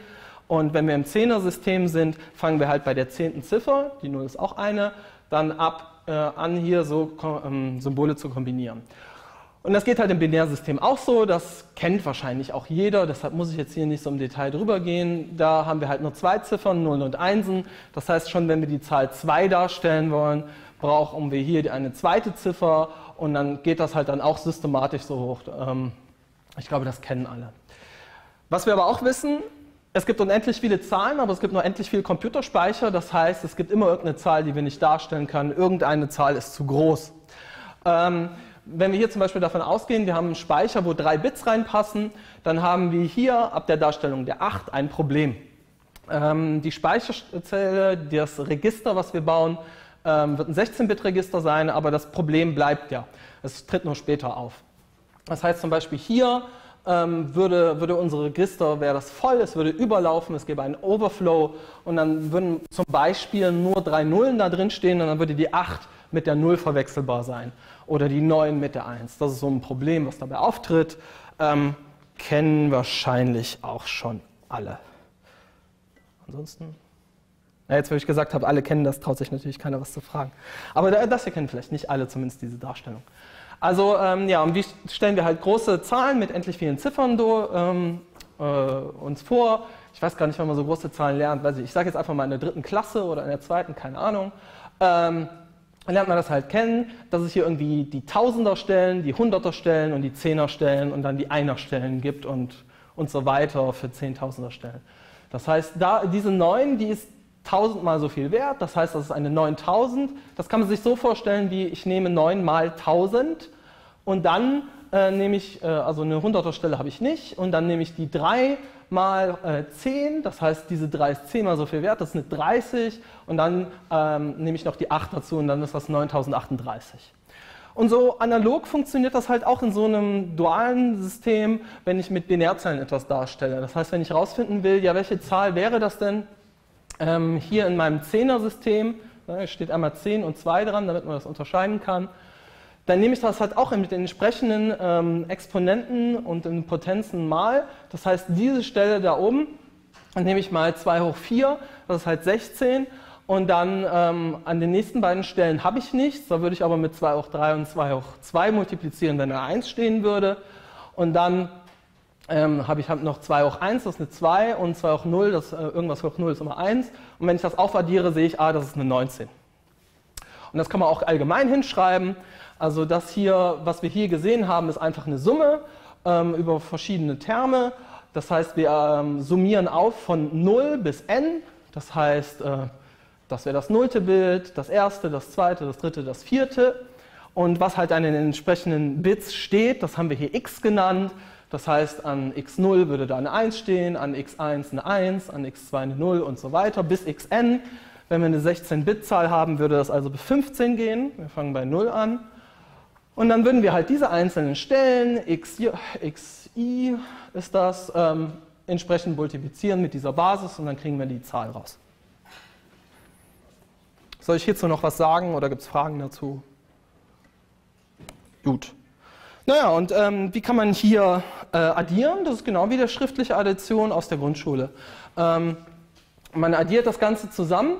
Und wenn wir im Zehner-System sind, fangen wir halt bei der zehnten Ziffer, die 0 ist auch eine, dann ab äh, an hier so ähm, Symbole zu kombinieren. Und das geht halt im Binärsystem auch so, das kennt wahrscheinlich auch jeder, deshalb muss ich jetzt hier nicht so im Detail drüber gehen. Da haben wir halt nur zwei Ziffern, 0 und 1. Das heißt, schon wenn wir die Zahl 2 darstellen wollen, brauchen wir hier eine zweite Ziffer und dann geht das halt dann auch systematisch so hoch. Ähm, ich glaube, das kennen alle. Was wir aber auch wissen, es gibt unendlich viele Zahlen, aber es gibt nur endlich viel Computerspeicher. Das heißt, es gibt immer irgendeine Zahl, die wir nicht darstellen können. Irgendeine Zahl ist zu groß. Ähm, wenn wir hier zum Beispiel davon ausgehen, wir haben einen Speicher, wo drei Bits reinpassen, dann haben wir hier ab der Darstellung der 8 ein Problem. Ähm, die Speicherzelle, das Register, was wir bauen, ähm, wird ein 16-Bit-Register sein, aber das Problem bleibt ja. Es tritt nur später auf. Das heißt zum Beispiel hier ähm, würde, würde unsere Register, wäre das voll, es würde überlaufen, es gäbe einen Overflow und dann würden zum Beispiel nur drei Nullen da drin stehen und dann würde die 8 mit der 0 verwechselbar sein oder die 9 mit der 1. Das ist so ein Problem, was dabei auftritt. Ähm, kennen wahrscheinlich auch schon alle. Ansonsten? Ja, jetzt, wo ich gesagt habe, alle kennen das, traut sich natürlich keiner was zu fragen. Aber das hier kennen vielleicht nicht alle, zumindest diese Darstellung. Also ähm, ja, und wie stellen wir halt große Zahlen mit endlich vielen Ziffern do, ähm, äh, uns vor? Ich weiß gar nicht, wann man so große Zahlen lernt. Weiß ich ich sage jetzt einfach mal in der dritten Klasse oder in der zweiten, keine Ahnung. Ähm, dann lernt man das halt kennen, dass es hier irgendwie die Tausender-Stellen, die Hunderter-Stellen und die Zehner-Stellen und dann die Einer-Stellen gibt und, und so weiter für Zehntausender-Stellen. Das heißt, da, diese 9, die ist tausendmal so viel wert, das heißt, das ist eine 9000. Das kann man sich so vorstellen, wie ich nehme 9 mal 1000 und dann äh, nehme ich, äh, also eine 100er Stelle habe ich nicht, und dann nehme ich die 3 mal äh, 10, das heißt, diese 3 ist 10 mal so viel wert, das ist eine 30, und dann ähm, nehme ich noch die 8 dazu und dann ist das 9038. Und so analog funktioniert das halt auch in so einem dualen System, wenn ich mit Binärzahlen etwas darstelle. Das heißt, wenn ich herausfinden will, ja, welche Zahl wäre das denn, ähm, hier in meinem Zehner-System, ne, steht einmal 10 und 2 dran, damit man das unterscheiden kann. Dann nehme ich das halt auch mit den entsprechenden ähm, Exponenten und den Potenzen mal. Das heißt, diese Stelle da oben, dann nehme ich mal 2 hoch 4, das ist halt 16. Und dann ähm, an den nächsten beiden Stellen habe ich nichts. Da würde ich aber mit 2 hoch 3 und 2 hoch 2 multiplizieren, wenn da 1 stehen würde. Und dann ähm, habe ich halt noch 2 hoch 1, das ist eine 2 und 2 hoch 0, das, äh, irgendwas hoch 0 ist immer 1. Und wenn ich das aufaddiere, sehe ich, ah, das ist eine 19. Und das kann man auch allgemein hinschreiben. Also das hier, was wir hier gesehen haben, ist einfach eine Summe ähm, über verschiedene Terme. Das heißt, wir ähm, summieren auf von 0 bis n. Das heißt, äh, Das wäre das nullte Bit, das erste, das zweite, das dritte, das vierte. Und was halt an den entsprechenden Bits steht, das haben wir hier x genannt. Das heißt, an x0 würde da eine 1 stehen, an x1 eine 1, an x2 eine 0 und so weiter bis xn. Wenn wir eine 16-Bit-Zahl haben, würde das also bis 15 gehen. Wir fangen bei 0 an. Und dann würden wir halt diese einzelnen Stellen, x, xi ist das, ähm, entsprechend multiplizieren mit dieser Basis und dann kriegen wir die Zahl raus. Soll ich hierzu noch was sagen oder gibt es Fragen dazu? Gut. Naja, und ähm, wie kann man hier äh, addieren? Das ist genau wie der schriftliche Addition aus der Grundschule. Ähm, man addiert das Ganze zusammen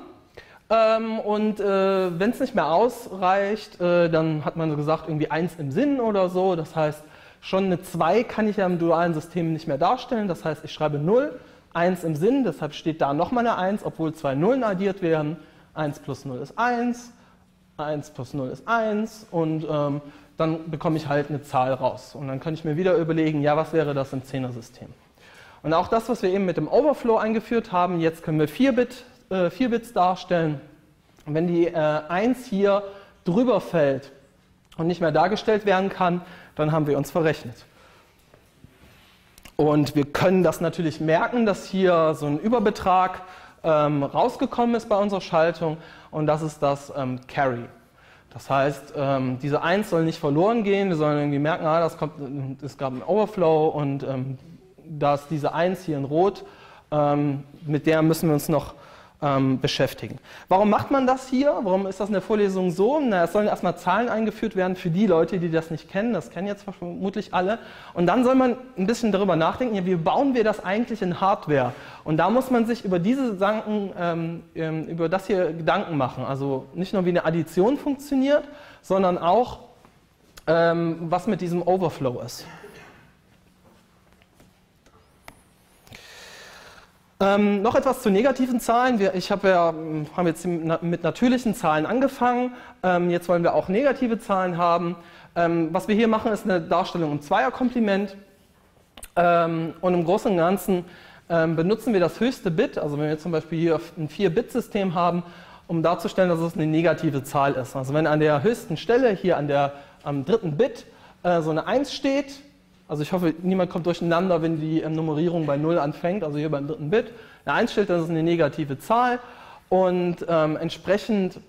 ähm, und äh, wenn es nicht mehr ausreicht, äh, dann hat man so gesagt, irgendwie 1 im Sinn oder so. Das heißt, schon eine 2 kann ich ja im dualen System nicht mehr darstellen. Das heißt, ich schreibe 0, 1 im Sinn, deshalb steht da nochmal eine 1, obwohl zwei Nullen addiert werden. 1 plus 0 ist 1, 1 plus 0 ist 1 und ähm, dann bekomme ich halt eine Zahl raus. Und dann kann ich mir wieder überlegen, ja, was wäre das im Zehner-System? Und auch das, was wir eben mit dem Overflow eingeführt haben, jetzt können wir 4, Bit, äh, 4 Bits darstellen. Und wenn die äh, 1 hier drüber fällt und nicht mehr dargestellt werden kann, dann haben wir uns verrechnet. Und wir können das natürlich merken, dass hier so ein Überbetrag ähm, rausgekommen ist bei unserer Schaltung und das ist das ähm, Carry. Das heißt, ähm, diese 1 soll nicht verloren gehen, wir sollen irgendwie merken, ah, das kommt, es gab einen Overflow und ähm, da ist diese 1 hier in Rot, ähm, mit der müssen wir uns noch ähm, beschäftigen. Warum macht man das hier? Warum ist das in der Vorlesung so? Na, es sollen erstmal Zahlen eingeführt werden für die Leute, die das nicht kennen. Das kennen jetzt vermutlich alle. Und dann soll man ein bisschen darüber nachdenken, ja, wie bauen wir das eigentlich in Hardware? Und da muss man sich über diese Gedanken, ähm, ähm, über das hier Gedanken machen. Also nicht nur wie eine Addition funktioniert, sondern auch, ähm, was mit diesem Overflow ist. Ähm, noch etwas zu negativen Zahlen. Wir, ich habe ja, haben jetzt mit natürlichen Zahlen angefangen. Ähm, jetzt wollen wir auch negative Zahlen haben. Ähm, was wir hier machen, ist eine Darstellung im Zweierkomplement. Ähm, und im Großen und Ganzen ähm, benutzen wir das höchste Bit, also wenn wir zum Beispiel hier ein 4-Bit-System haben, um darzustellen, dass es eine negative Zahl ist. Also wenn an der höchsten Stelle, hier an der, am dritten Bit, äh, so eine 1 steht, also ich hoffe, niemand kommt durcheinander, wenn die ähm, Nummerierung bei 0 anfängt, also hier beim dritten Bit. Eine 1 steht, das ist eine negative Zahl und ähm, entsprechend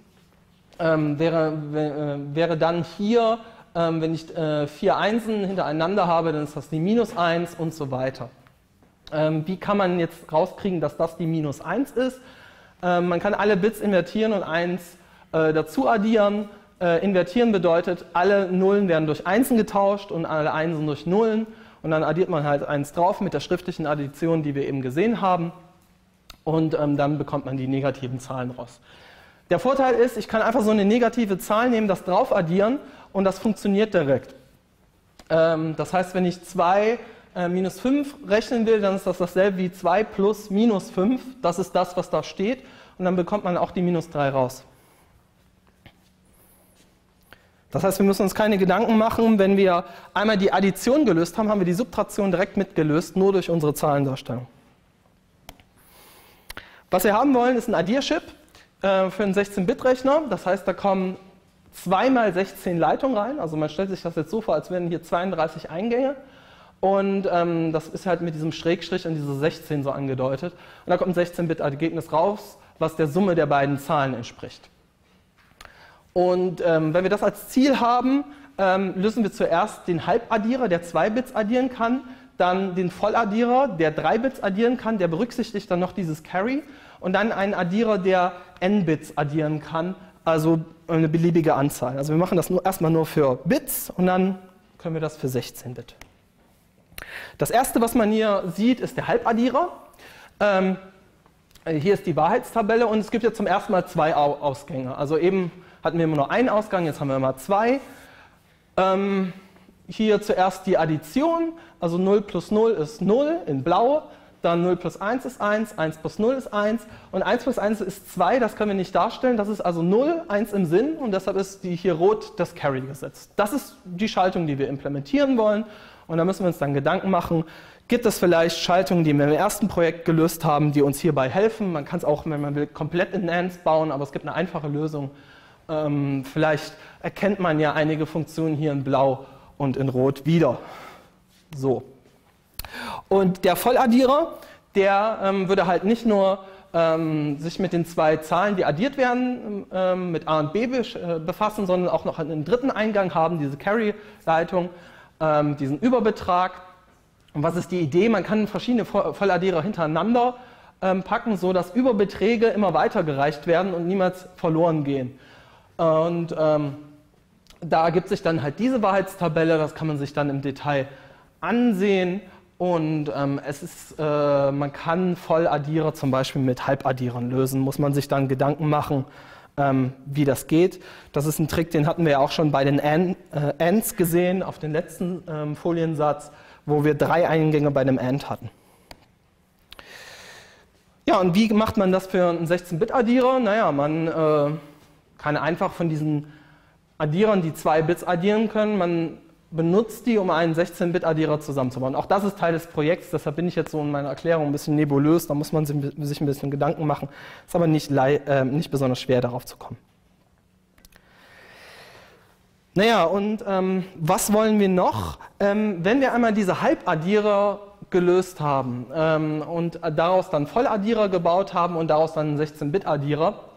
ähm, wäre, äh, wäre dann hier, ähm, wenn ich äh, vier Einsen hintereinander habe, dann ist das die Minus 1 und so weiter. Ähm, wie kann man jetzt rauskriegen, dass das die Minus 1 ist? Ähm, man kann alle Bits invertieren und 1 äh, dazu addieren äh, invertieren bedeutet, alle Nullen werden durch Einsen getauscht und alle Einsen durch Nullen. Und dann addiert man halt eins drauf mit der schriftlichen Addition, die wir eben gesehen haben. Und ähm, dann bekommt man die negativen Zahlen raus. Der Vorteil ist, ich kann einfach so eine negative Zahl nehmen, das drauf addieren und das funktioniert direkt. Ähm, das heißt, wenn ich 2 äh, minus 5 rechnen will, dann ist das dasselbe wie 2 plus minus 5. Das ist das, was da steht. Und dann bekommt man auch die minus 3 raus. Das heißt, wir müssen uns keine Gedanken machen, wenn wir einmal die Addition gelöst haben, haben wir die Subtraktion direkt mitgelöst, nur durch unsere Zahlendarstellung. Was wir haben wollen, ist ein Addierchip äh, für einen 16-Bit-Rechner. Das heißt, da kommen 2 mal 16 Leitungen rein. Also man stellt sich das jetzt so vor, als wären hier 32 Eingänge. Und ähm, das ist halt mit diesem Schrägstrich und diese 16 so angedeutet. Und da kommt ein 16-Bit-Ergebnis raus, was der Summe der beiden Zahlen entspricht. Und ähm, wenn wir das als Ziel haben, ähm, lösen wir zuerst den Halbaddierer, der 2 Bits addieren kann, dann den Volladdierer, der 3 Bits addieren kann, der berücksichtigt dann noch dieses Carry und dann einen Addierer, der n Bits addieren kann, also eine beliebige Anzahl. Also wir machen das nur, erstmal nur für Bits und dann können wir das für 16 Bit. Das erste, was man hier sieht, ist der Halbaddierer. Ähm, hier ist die Wahrheitstabelle und es gibt jetzt zum ersten Mal zwei Ausgänge. Also eben hatten wir immer nur einen Ausgang, jetzt haben wir immer zwei. Ähm, hier zuerst die Addition, also 0 plus 0 ist 0 in blau, dann 0 plus 1 ist 1, 1 plus 0 ist 1 und 1 plus 1 ist 2, das können wir nicht darstellen, das ist also 0, 1 im Sinn und deshalb ist die hier rot das Carry gesetzt. Das ist die Schaltung, die wir implementieren wollen und da müssen wir uns dann Gedanken machen, gibt es vielleicht Schaltungen, die wir im ersten Projekt gelöst haben, die uns hierbei helfen. Man kann es auch, wenn man will, komplett in NANDs bauen, aber es gibt eine einfache Lösung. Ähm, vielleicht erkennt man ja einige Funktionen hier in Blau und in Rot wieder. So. Und der Volladdierer, der ähm, würde halt nicht nur ähm, sich mit den zwei Zahlen, die addiert werden, ähm, mit A und B äh, befassen, sondern auch noch einen dritten Eingang haben, diese Carry-Leitung, ähm, diesen Überbetrag und was ist die Idee? Man kann verschiedene Volladdierer hintereinander ähm, packen, sodass Überbeträge immer weitergereicht werden und niemals verloren gehen. Und ähm, da ergibt sich dann halt diese Wahrheitstabelle, das kann man sich dann im Detail ansehen. Und ähm, es ist, äh, man kann Volladdierer zum Beispiel mit Halbaddierern lösen, muss man sich dann Gedanken machen, ähm, wie das geht. Das ist ein Trick, den hatten wir ja auch schon bei den äh, Ends gesehen, auf den letzten ähm, Foliensatz wo wir drei Eingänge bei einem AND hatten. Ja, und wie macht man das für einen 16-Bit-Addierer? Naja, man äh, kann einfach von diesen Addierern, die zwei Bits addieren können, man benutzt die, um einen 16-Bit-Addierer zusammenzubauen. Auch das ist Teil des Projekts, deshalb bin ich jetzt so in meiner Erklärung ein bisschen nebulös, da muss man sich ein bisschen Gedanken machen. Ist aber nicht, äh, nicht besonders schwer, darauf zu kommen. Naja, und ähm, was wollen wir noch? Ähm, wenn wir einmal diese Halbaddierer gelöst haben ähm, und daraus dann Volladdierer gebaut haben und daraus dann 16-Bit-Addierer,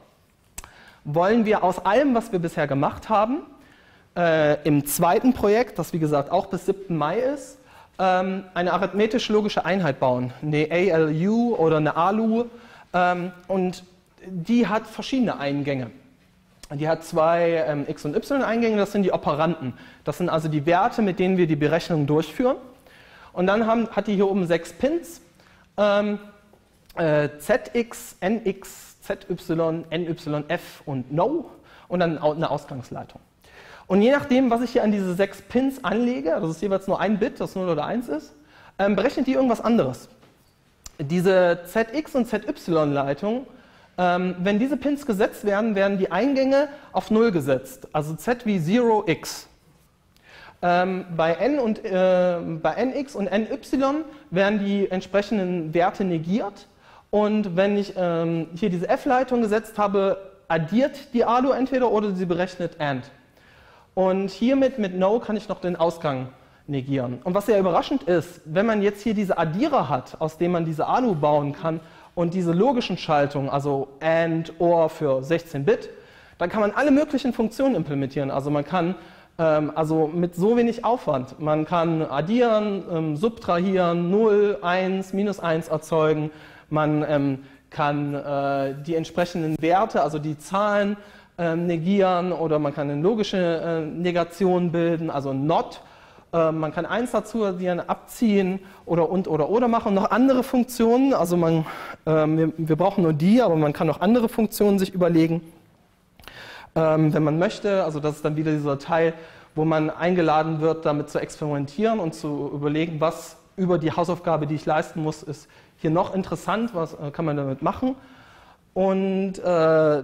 wollen wir aus allem, was wir bisher gemacht haben, äh, im zweiten Projekt, das wie gesagt auch bis 7. Mai ist, ähm, eine arithmetisch-logische Einheit bauen, eine ALU oder eine ALU, ähm, und die hat verschiedene Eingänge. Die hat zwei ähm, x- und y-Eingänge, das sind die Operanten. Das sind also die Werte, mit denen wir die Berechnung durchführen. Und dann haben, hat die hier oben sechs Pins, ähm, äh, ZX, NX, ZY, NYF und No und dann eine Ausgangsleitung. Und je nachdem, was ich hier an diese sechs Pins anlege, das ist jeweils nur ein Bit, das 0 oder 1 ist, ähm, berechnet die irgendwas anderes. Diese ZX- und ZY-Leitung ähm, wenn diese Pins gesetzt werden, werden die Eingänge auf 0 gesetzt, also Z wie 0x. Ähm, bei, N und, äh, bei NX und NY werden die entsprechenden Werte negiert. Und wenn ich ähm, hier diese F-Leitung gesetzt habe, addiert die ALU entweder oder sie berechnet AND. Und hiermit mit No kann ich noch den Ausgang negieren. Und was sehr überraschend ist, wenn man jetzt hier diese Addierer hat, aus denen man diese ALU bauen kann, und diese logischen Schaltungen, also AND, OR für 16-Bit, dann kann man alle möglichen Funktionen implementieren. Also man kann ähm, also mit so wenig Aufwand, man kann addieren, ähm, subtrahieren, 0, 1, minus 1 erzeugen, man ähm, kann äh, die entsprechenden Werte, also die Zahlen ähm, negieren oder man kann eine logische äh, Negation bilden, also NOT ähm, man kann eins dazu addieren, abziehen oder und oder oder machen. Noch andere Funktionen, also man, ähm, wir, wir, brauchen nur die, aber man kann noch andere Funktionen sich überlegen, ähm, wenn man möchte. Also das ist dann wieder dieser Teil, wo man eingeladen wird, damit zu experimentieren und zu überlegen, was über die Hausaufgabe, die ich leisten muss, ist hier noch interessant, was äh, kann man damit machen. Und äh,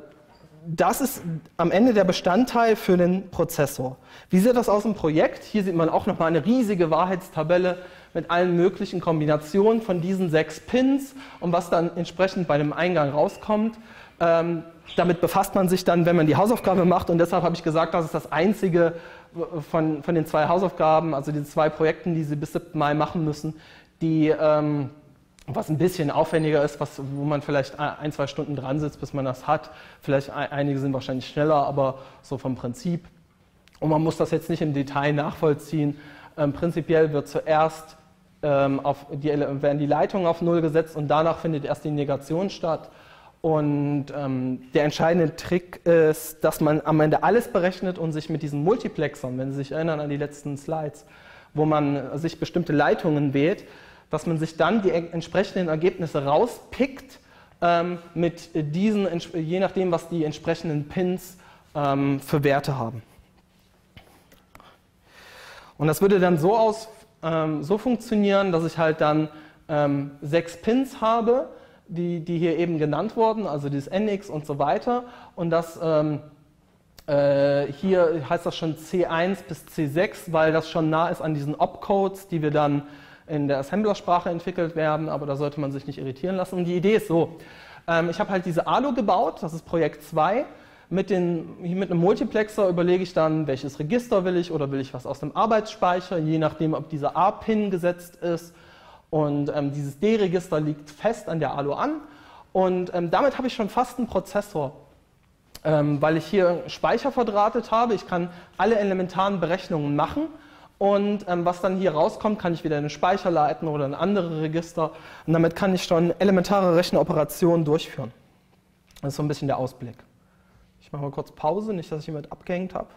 das ist am Ende der Bestandteil für den Prozessor. Wie sieht das aus im Projekt? Hier sieht man auch nochmal eine riesige Wahrheitstabelle mit allen möglichen Kombinationen von diesen sechs Pins und was dann entsprechend bei dem Eingang rauskommt. Ähm, damit befasst man sich dann, wenn man die Hausaufgabe macht und deshalb habe ich gesagt, das ist das einzige von, von den zwei Hausaufgaben, also den zwei Projekten, die Sie bis 7. Mai machen müssen, die ähm, was ein bisschen aufwendiger ist, was, wo man vielleicht ein, zwei Stunden dran sitzt, bis man das hat. Vielleicht einige sind wahrscheinlich schneller, aber so vom Prinzip. Und man muss das jetzt nicht im Detail nachvollziehen. Ähm, prinzipiell wird zuerst ähm, auf die, werden die Leitungen auf Null gesetzt und danach findet erst die Negation statt. Und ähm, der entscheidende Trick ist, dass man am Ende alles berechnet und sich mit diesen Multiplexern, wenn Sie sich erinnern an die letzten Slides, wo man sich bestimmte Leitungen wählt, dass man sich dann die entsprechenden Ergebnisse rauspickt, ähm, mit diesen, je nachdem, was die entsprechenden Pins ähm, für Werte haben. Und das würde dann so, aus, ähm, so funktionieren, dass ich halt dann ähm, sechs Pins habe, die, die hier eben genannt wurden, also dieses NX und so weiter. Und das ähm, äh, hier heißt das schon C1 bis C6, weil das schon nah ist an diesen Opcodes, die wir dann in der Assembler-Sprache entwickelt werden, aber da sollte man sich nicht irritieren lassen. Und die Idee ist so, ähm, ich habe halt diese ALU gebaut, das ist Projekt 2. Mit, den, mit einem Multiplexer überlege ich dann, welches Register will ich oder will ich was aus dem Arbeitsspeicher, je nachdem, ob dieser A-Pin gesetzt ist. Und ähm, dieses D-Register liegt fest an der ALU an. Und ähm, damit habe ich schon fast einen Prozessor, ähm, weil ich hier Speicher verdrahtet habe. Ich kann alle elementaren Berechnungen machen. Und ähm, was dann hier rauskommt, kann ich wieder in den Speicher leiten oder in andere Register. Und damit kann ich schon elementare Rechenoperationen durchführen. Das ist so ein bisschen der Ausblick. Ich mache mal kurz Pause, nicht, dass ich jemand abgehängt habe.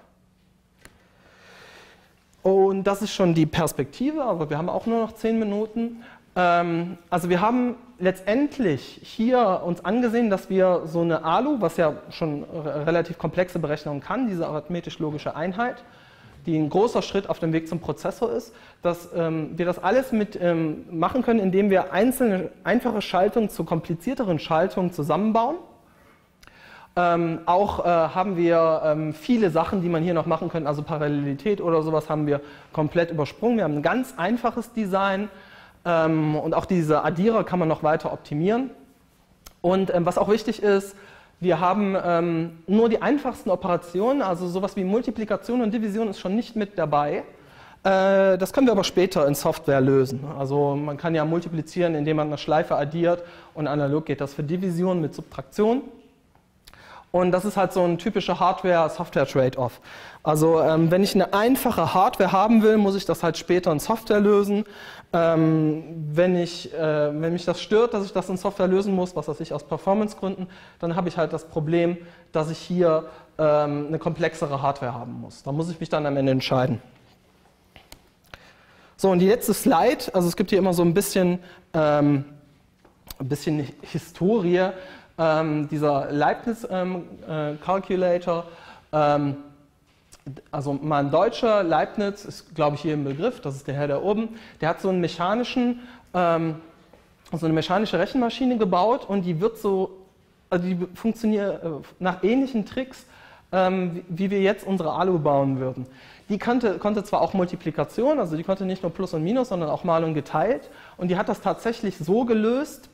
Und das ist schon die Perspektive, aber wir haben auch nur noch zehn Minuten. Ähm, also wir haben letztendlich hier uns angesehen, dass wir so eine ALU, was ja schon relativ komplexe Berechnungen kann, diese arithmetisch-logische Einheit, die ein großer Schritt auf dem Weg zum Prozessor ist, dass ähm, wir das alles mit ähm, machen können, indem wir einzelne einfache Schaltungen zu komplizierteren Schaltungen zusammenbauen. Ähm, auch äh, haben wir ähm, viele Sachen, die man hier noch machen könnte, also Parallelität oder sowas haben wir komplett übersprungen. Wir haben ein ganz einfaches Design ähm, und auch diese Addierer kann man noch weiter optimieren. Und ähm, was auch wichtig ist, wir haben ähm, nur die einfachsten Operationen, also sowas wie Multiplikation und Division ist schon nicht mit dabei. Äh, das können wir aber später in Software lösen. Also man kann ja multiplizieren, indem man eine Schleife addiert und analog geht das für Division mit Subtraktion. Und das ist halt so ein typischer Hardware-Software-Trade-off. Also ähm, wenn ich eine einfache Hardware haben will, muss ich das halt später in Software lösen. Ähm, wenn, ich, äh, wenn mich das stört, dass ich das in Software lösen muss, was weiß ich, aus Performance-Gründen, dann habe ich halt das Problem, dass ich hier ähm, eine komplexere Hardware haben muss. Da muss ich mich dann am Ende entscheiden. So, und die letzte Slide, also es gibt hier immer so ein bisschen, ähm, ein bisschen Historie ähm, dieser Leibniz-Calculator, ähm, ähm, also mein deutscher Leibniz ist, glaube ich, hier im Begriff, das ist der Herr da oben, der hat so einen mechanischen, ähm, so eine mechanische Rechenmaschine gebaut und die wird so, also die funktioniert äh, nach ähnlichen Tricks, ähm, wie wir jetzt unsere Alu bauen würden. Die konnte, konnte zwar auch Multiplikation, also die konnte nicht nur Plus und Minus, sondern auch Mal und geteilt und die hat das tatsächlich so gelöst,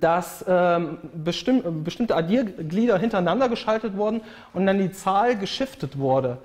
dass ähm, bestimm bestimmte Addierglieder hintereinander geschaltet wurden und dann die Zahl geschiftet wurde.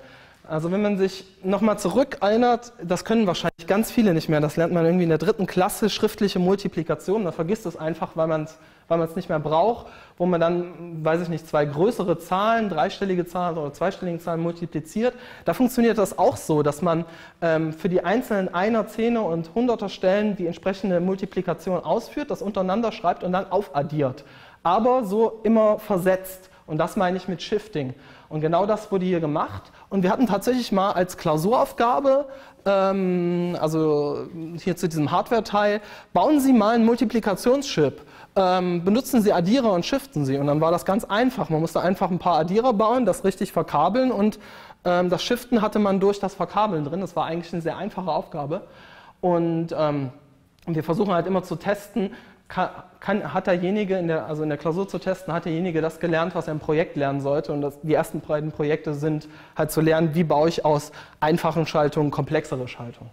Also wenn man sich nochmal zurückerinnert, das können wahrscheinlich ganz viele nicht mehr, das lernt man irgendwie in der dritten Klasse, schriftliche Multiplikation, da vergisst es einfach, weil man es weil man nicht mehr braucht, wo man dann, weiß ich nicht, zwei größere Zahlen, dreistellige Zahlen oder zweistellige Zahlen multipliziert. Da funktioniert das auch so, dass man ähm, für die einzelnen Einer, Zehner und Hunderter Stellen die entsprechende Multiplikation ausführt, das untereinander schreibt und dann aufaddiert. Aber so immer versetzt. Und das meine ich mit Shifting. Und genau das wurde hier gemacht. Und wir hatten tatsächlich mal als Klausuraufgabe, ähm, also hier zu diesem Hardware-Teil, bauen Sie mal einen Multiplikationschip ähm, benutzen Sie Addierer und shiften sie. Und dann war das ganz einfach. Man musste einfach ein paar Addierer bauen, das richtig verkabeln und ähm, das Shiften hatte man durch das Verkabeln drin. Das war eigentlich eine sehr einfache Aufgabe. Und ähm, wir versuchen halt immer zu testen, kann, kann, hat derjenige, in der, also in der Klausur zu testen, hat derjenige das gelernt, was er im Projekt lernen sollte. Und das, die ersten beiden Projekte sind halt zu lernen, wie baue ich aus einfachen Schaltungen komplexere Schaltungen.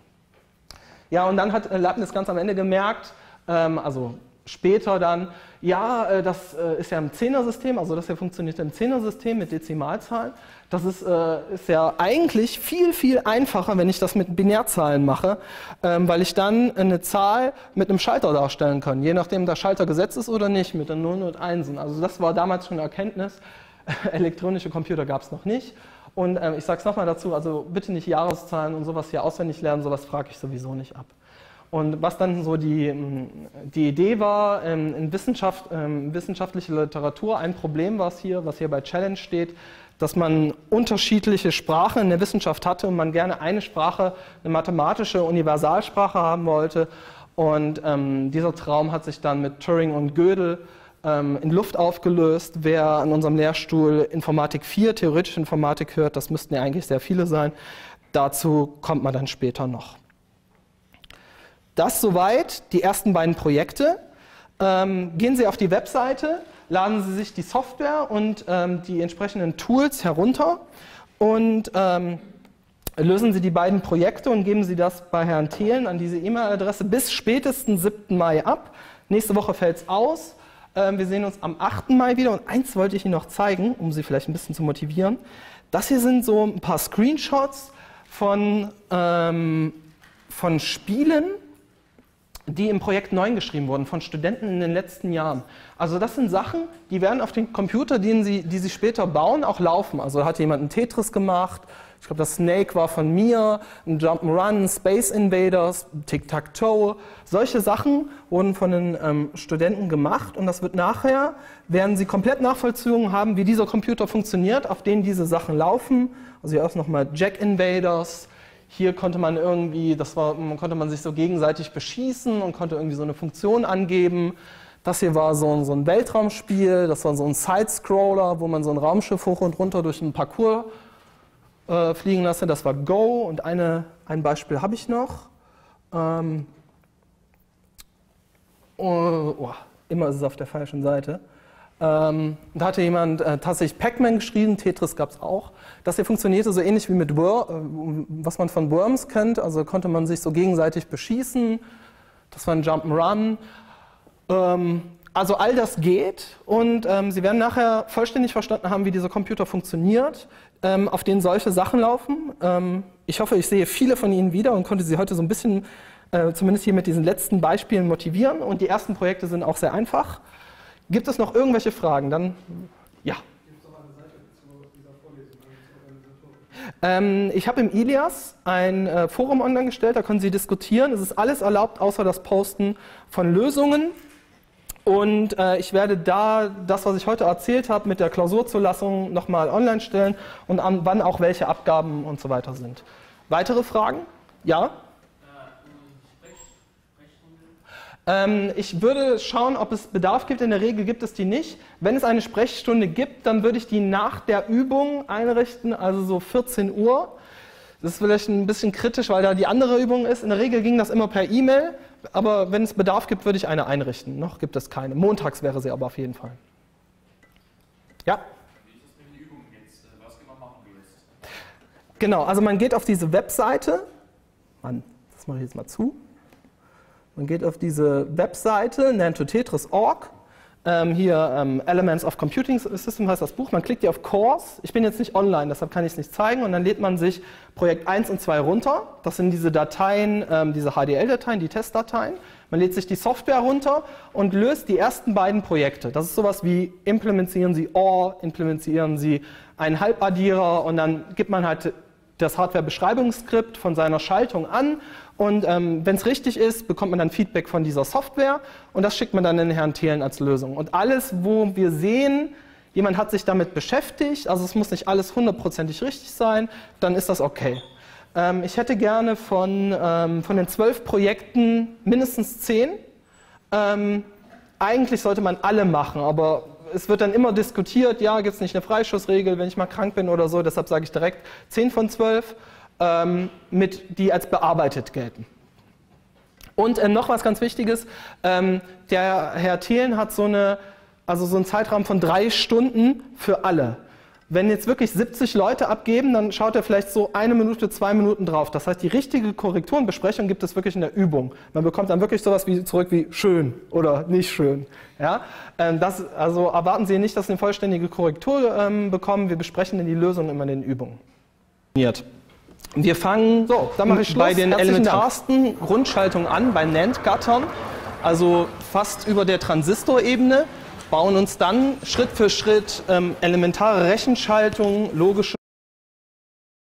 Ja, und dann hat Leibniz ganz am Ende gemerkt, ähm, also später dann, ja, äh, das äh, ist ja im Zehnersystem, also das hier funktioniert im Zehnersystem mit Dezimalzahlen. Das ist, äh, ist ja eigentlich viel, viel einfacher, wenn ich das mit Binärzahlen mache, ähm, weil ich dann eine Zahl mit einem Schalter darstellen kann, je nachdem der Schalter gesetzt ist oder nicht, mit den Nullen und Einsen. Also das war damals schon eine Erkenntnis. Elektronische Computer gab es noch nicht. Und ähm, ich sage es nochmal dazu, also bitte nicht Jahreszahlen und sowas hier auswendig lernen, sowas frage ich sowieso nicht ab. Und was dann so die, die Idee war, ähm, in Wissenschaft, ähm, wissenschaftliche Literatur, ein Problem war es hier, was hier bei Challenge steht, dass man unterschiedliche Sprachen in der Wissenschaft hatte und man gerne eine Sprache, eine mathematische Universalsprache haben wollte. Und ähm, dieser Traum hat sich dann mit Turing und Gödel ähm, in Luft aufgelöst. Wer an unserem Lehrstuhl Informatik 4, theoretische Informatik hört, das müssten ja eigentlich sehr viele sein. Dazu kommt man dann später noch. Das soweit die ersten beiden Projekte. Ähm, gehen Sie auf die Webseite, laden Sie sich die Software und ähm, die entsprechenden Tools herunter und ähm, lösen Sie die beiden Projekte und geben Sie das bei Herrn Thelen an diese E-Mail-Adresse bis spätestens 7. Mai ab. Nächste Woche fällt es aus. Ähm, wir sehen uns am 8. Mai wieder und eins wollte ich Ihnen noch zeigen, um Sie vielleicht ein bisschen zu motivieren. Das hier sind so ein paar Screenshots von, ähm, von Spielen, die im Projekt 9 geschrieben wurden, von Studenten in den letzten Jahren. Also das sind Sachen, die werden auf den Computer, den sie, die sie später bauen, auch laufen. Also hat jemand einen Tetris gemacht, ich glaube, das Snake war von mir, ein Jump'n'Run, Space Invaders, Tic-Tac-Toe. Solche Sachen wurden von den ähm, Studenten gemacht und das wird nachher, werden sie komplett Nachvollziehung haben, wie dieser Computer funktioniert, auf denen diese Sachen laufen. Also hier auch nochmal Jack Invaders. Hier konnte man irgendwie, das war, konnte man sich so gegenseitig beschießen und konnte irgendwie so eine Funktion angeben. Das hier war so ein, so ein Weltraumspiel, das war so ein Side-Scroller, wo man so ein Raumschiff hoch und runter durch einen Parcours äh, fliegen lasse. Das war Go und eine, ein Beispiel habe ich noch. Ähm, oh, oh, immer ist es auf der falschen Seite. Ähm, da hatte jemand äh, tatsächlich Pac-Man geschrieben, Tetris gab es auch. Das hier funktionierte so ähnlich wie mit Wor äh, was man von Worms kennt. Also konnte man sich so gegenseitig beschießen. Das war ein Jump'n'Run. Ähm, also all das geht und ähm, Sie werden nachher vollständig verstanden haben, wie dieser Computer funktioniert, ähm, auf denen solche Sachen laufen. Ähm, ich hoffe, ich sehe viele von Ihnen wieder und konnte Sie heute so ein bisschen, äh, zumindest hier mit diesen letzten Beispielen motivieren. Und die ersten Projekte sind auch sehr einfach. Gibt es noch irgendwelche Fragen? Dann ja. Ähm, ich habe im Ilias ein äh, Forum online gestellt, da können Sie diskutieren. Es ist alles erlaubt, außer das Posten von Lösungen. Und äh, ich werde da das, was ich heute erzählt habe, mit der Klausurzulassung nochmal online stellen und an, wann auch welche Abgaben und so weiter sind. Weitere Fragen? Ja? Ähm, ich würde schauen, ob es Bedarf gibt. In der Regel gibt es die nicht. Wenn es eine Sprechstunde gibt, dann würde ich die nach der Übung einrichten, also so 14 Uhr. Das ist vielleicht ein bisschen kritisch, weil da die andere Übung ist. In der Regel ging das immer per E-Mail aber wenn es Bedarf gibt, würde ich eine einrichten. Noch gibt es keine. Montags wäre sie aber auf jeden Fall. Ja? Genau, also man geht auf diese Webseite. Mann, das mache ich jetzt mal zu. Man geht auf diese Webseite, nennt Tetris.org ähm, hier ähm, Elements of Computing System heißt das Buch. Man klickt hier auf Course. Ich bin jetzt nicht online, deshalb kann ich es nicht zeigen. Und dann lädt man sich Projekt 1 und 2 runter. Das sind diese Dateien, ähm, diese HDL-Dateien, die Testdateien. Man lädt sich die Software runter und löst die ersten beiden Projekte. Das ist sowas wie implementieren Sie OR, implementieren Sie einen Halbaddierer und dann gibt man halt das Hardware-Beschreibungsskript von seiner Schaltung an und ähm, wenn es richtig ist, bekommt man dann Feedback von dieser Software und das schickt man dann in Herrn Thelen als Lösung. Und alles, wo wir sehen, jemand hat sich damit beschäftigt, also es muss nicht alles hundertprozentig richtig sein, dann ist das okay. Ähm, ich hätte gerne von, ähm, von den zwölf Projekten mindestens zehn. Ähm, eigentlich sollte man alle machen, aber es wird dann immer diskutiert, ja, gibt es nicht eine Freischussregel, wenn ich mal krank bin oder so, deshalb sage ich direkt 10 von 12, ähm, mit, die als bearbeitet gelten. Und ähm, noch was ganz Wichtiges, ähm, der Herr Thelen hat so, eine, also so einen Zeitraum von drei Stunden für alle. Wenn jetzt wirklich 70 Leute abgeben, dann schaut er vielleicht so eine Minute, zwei Minuten drauf. Das heißt, die richtige Korrekturenbesprechung gibt es wirklich in der Übung. Man bekommt dann wirklich sowas wie zurück wie schön oder nicht schön. Ja? Ähm, das, also erwarten Sie nicht, dass Sie eine vollständige Korrektur ähm, bekommen. Wir besprechen in die Lösung immer in den Übungen. Wir fangen so, dann mache ich bei den elementarsten Grundschaltungen an, bei NAND-Gattern, also fast über der Transistorebene bauen uns dann Schritt für Schritt ähm, elementare Rechenschaltungen, logische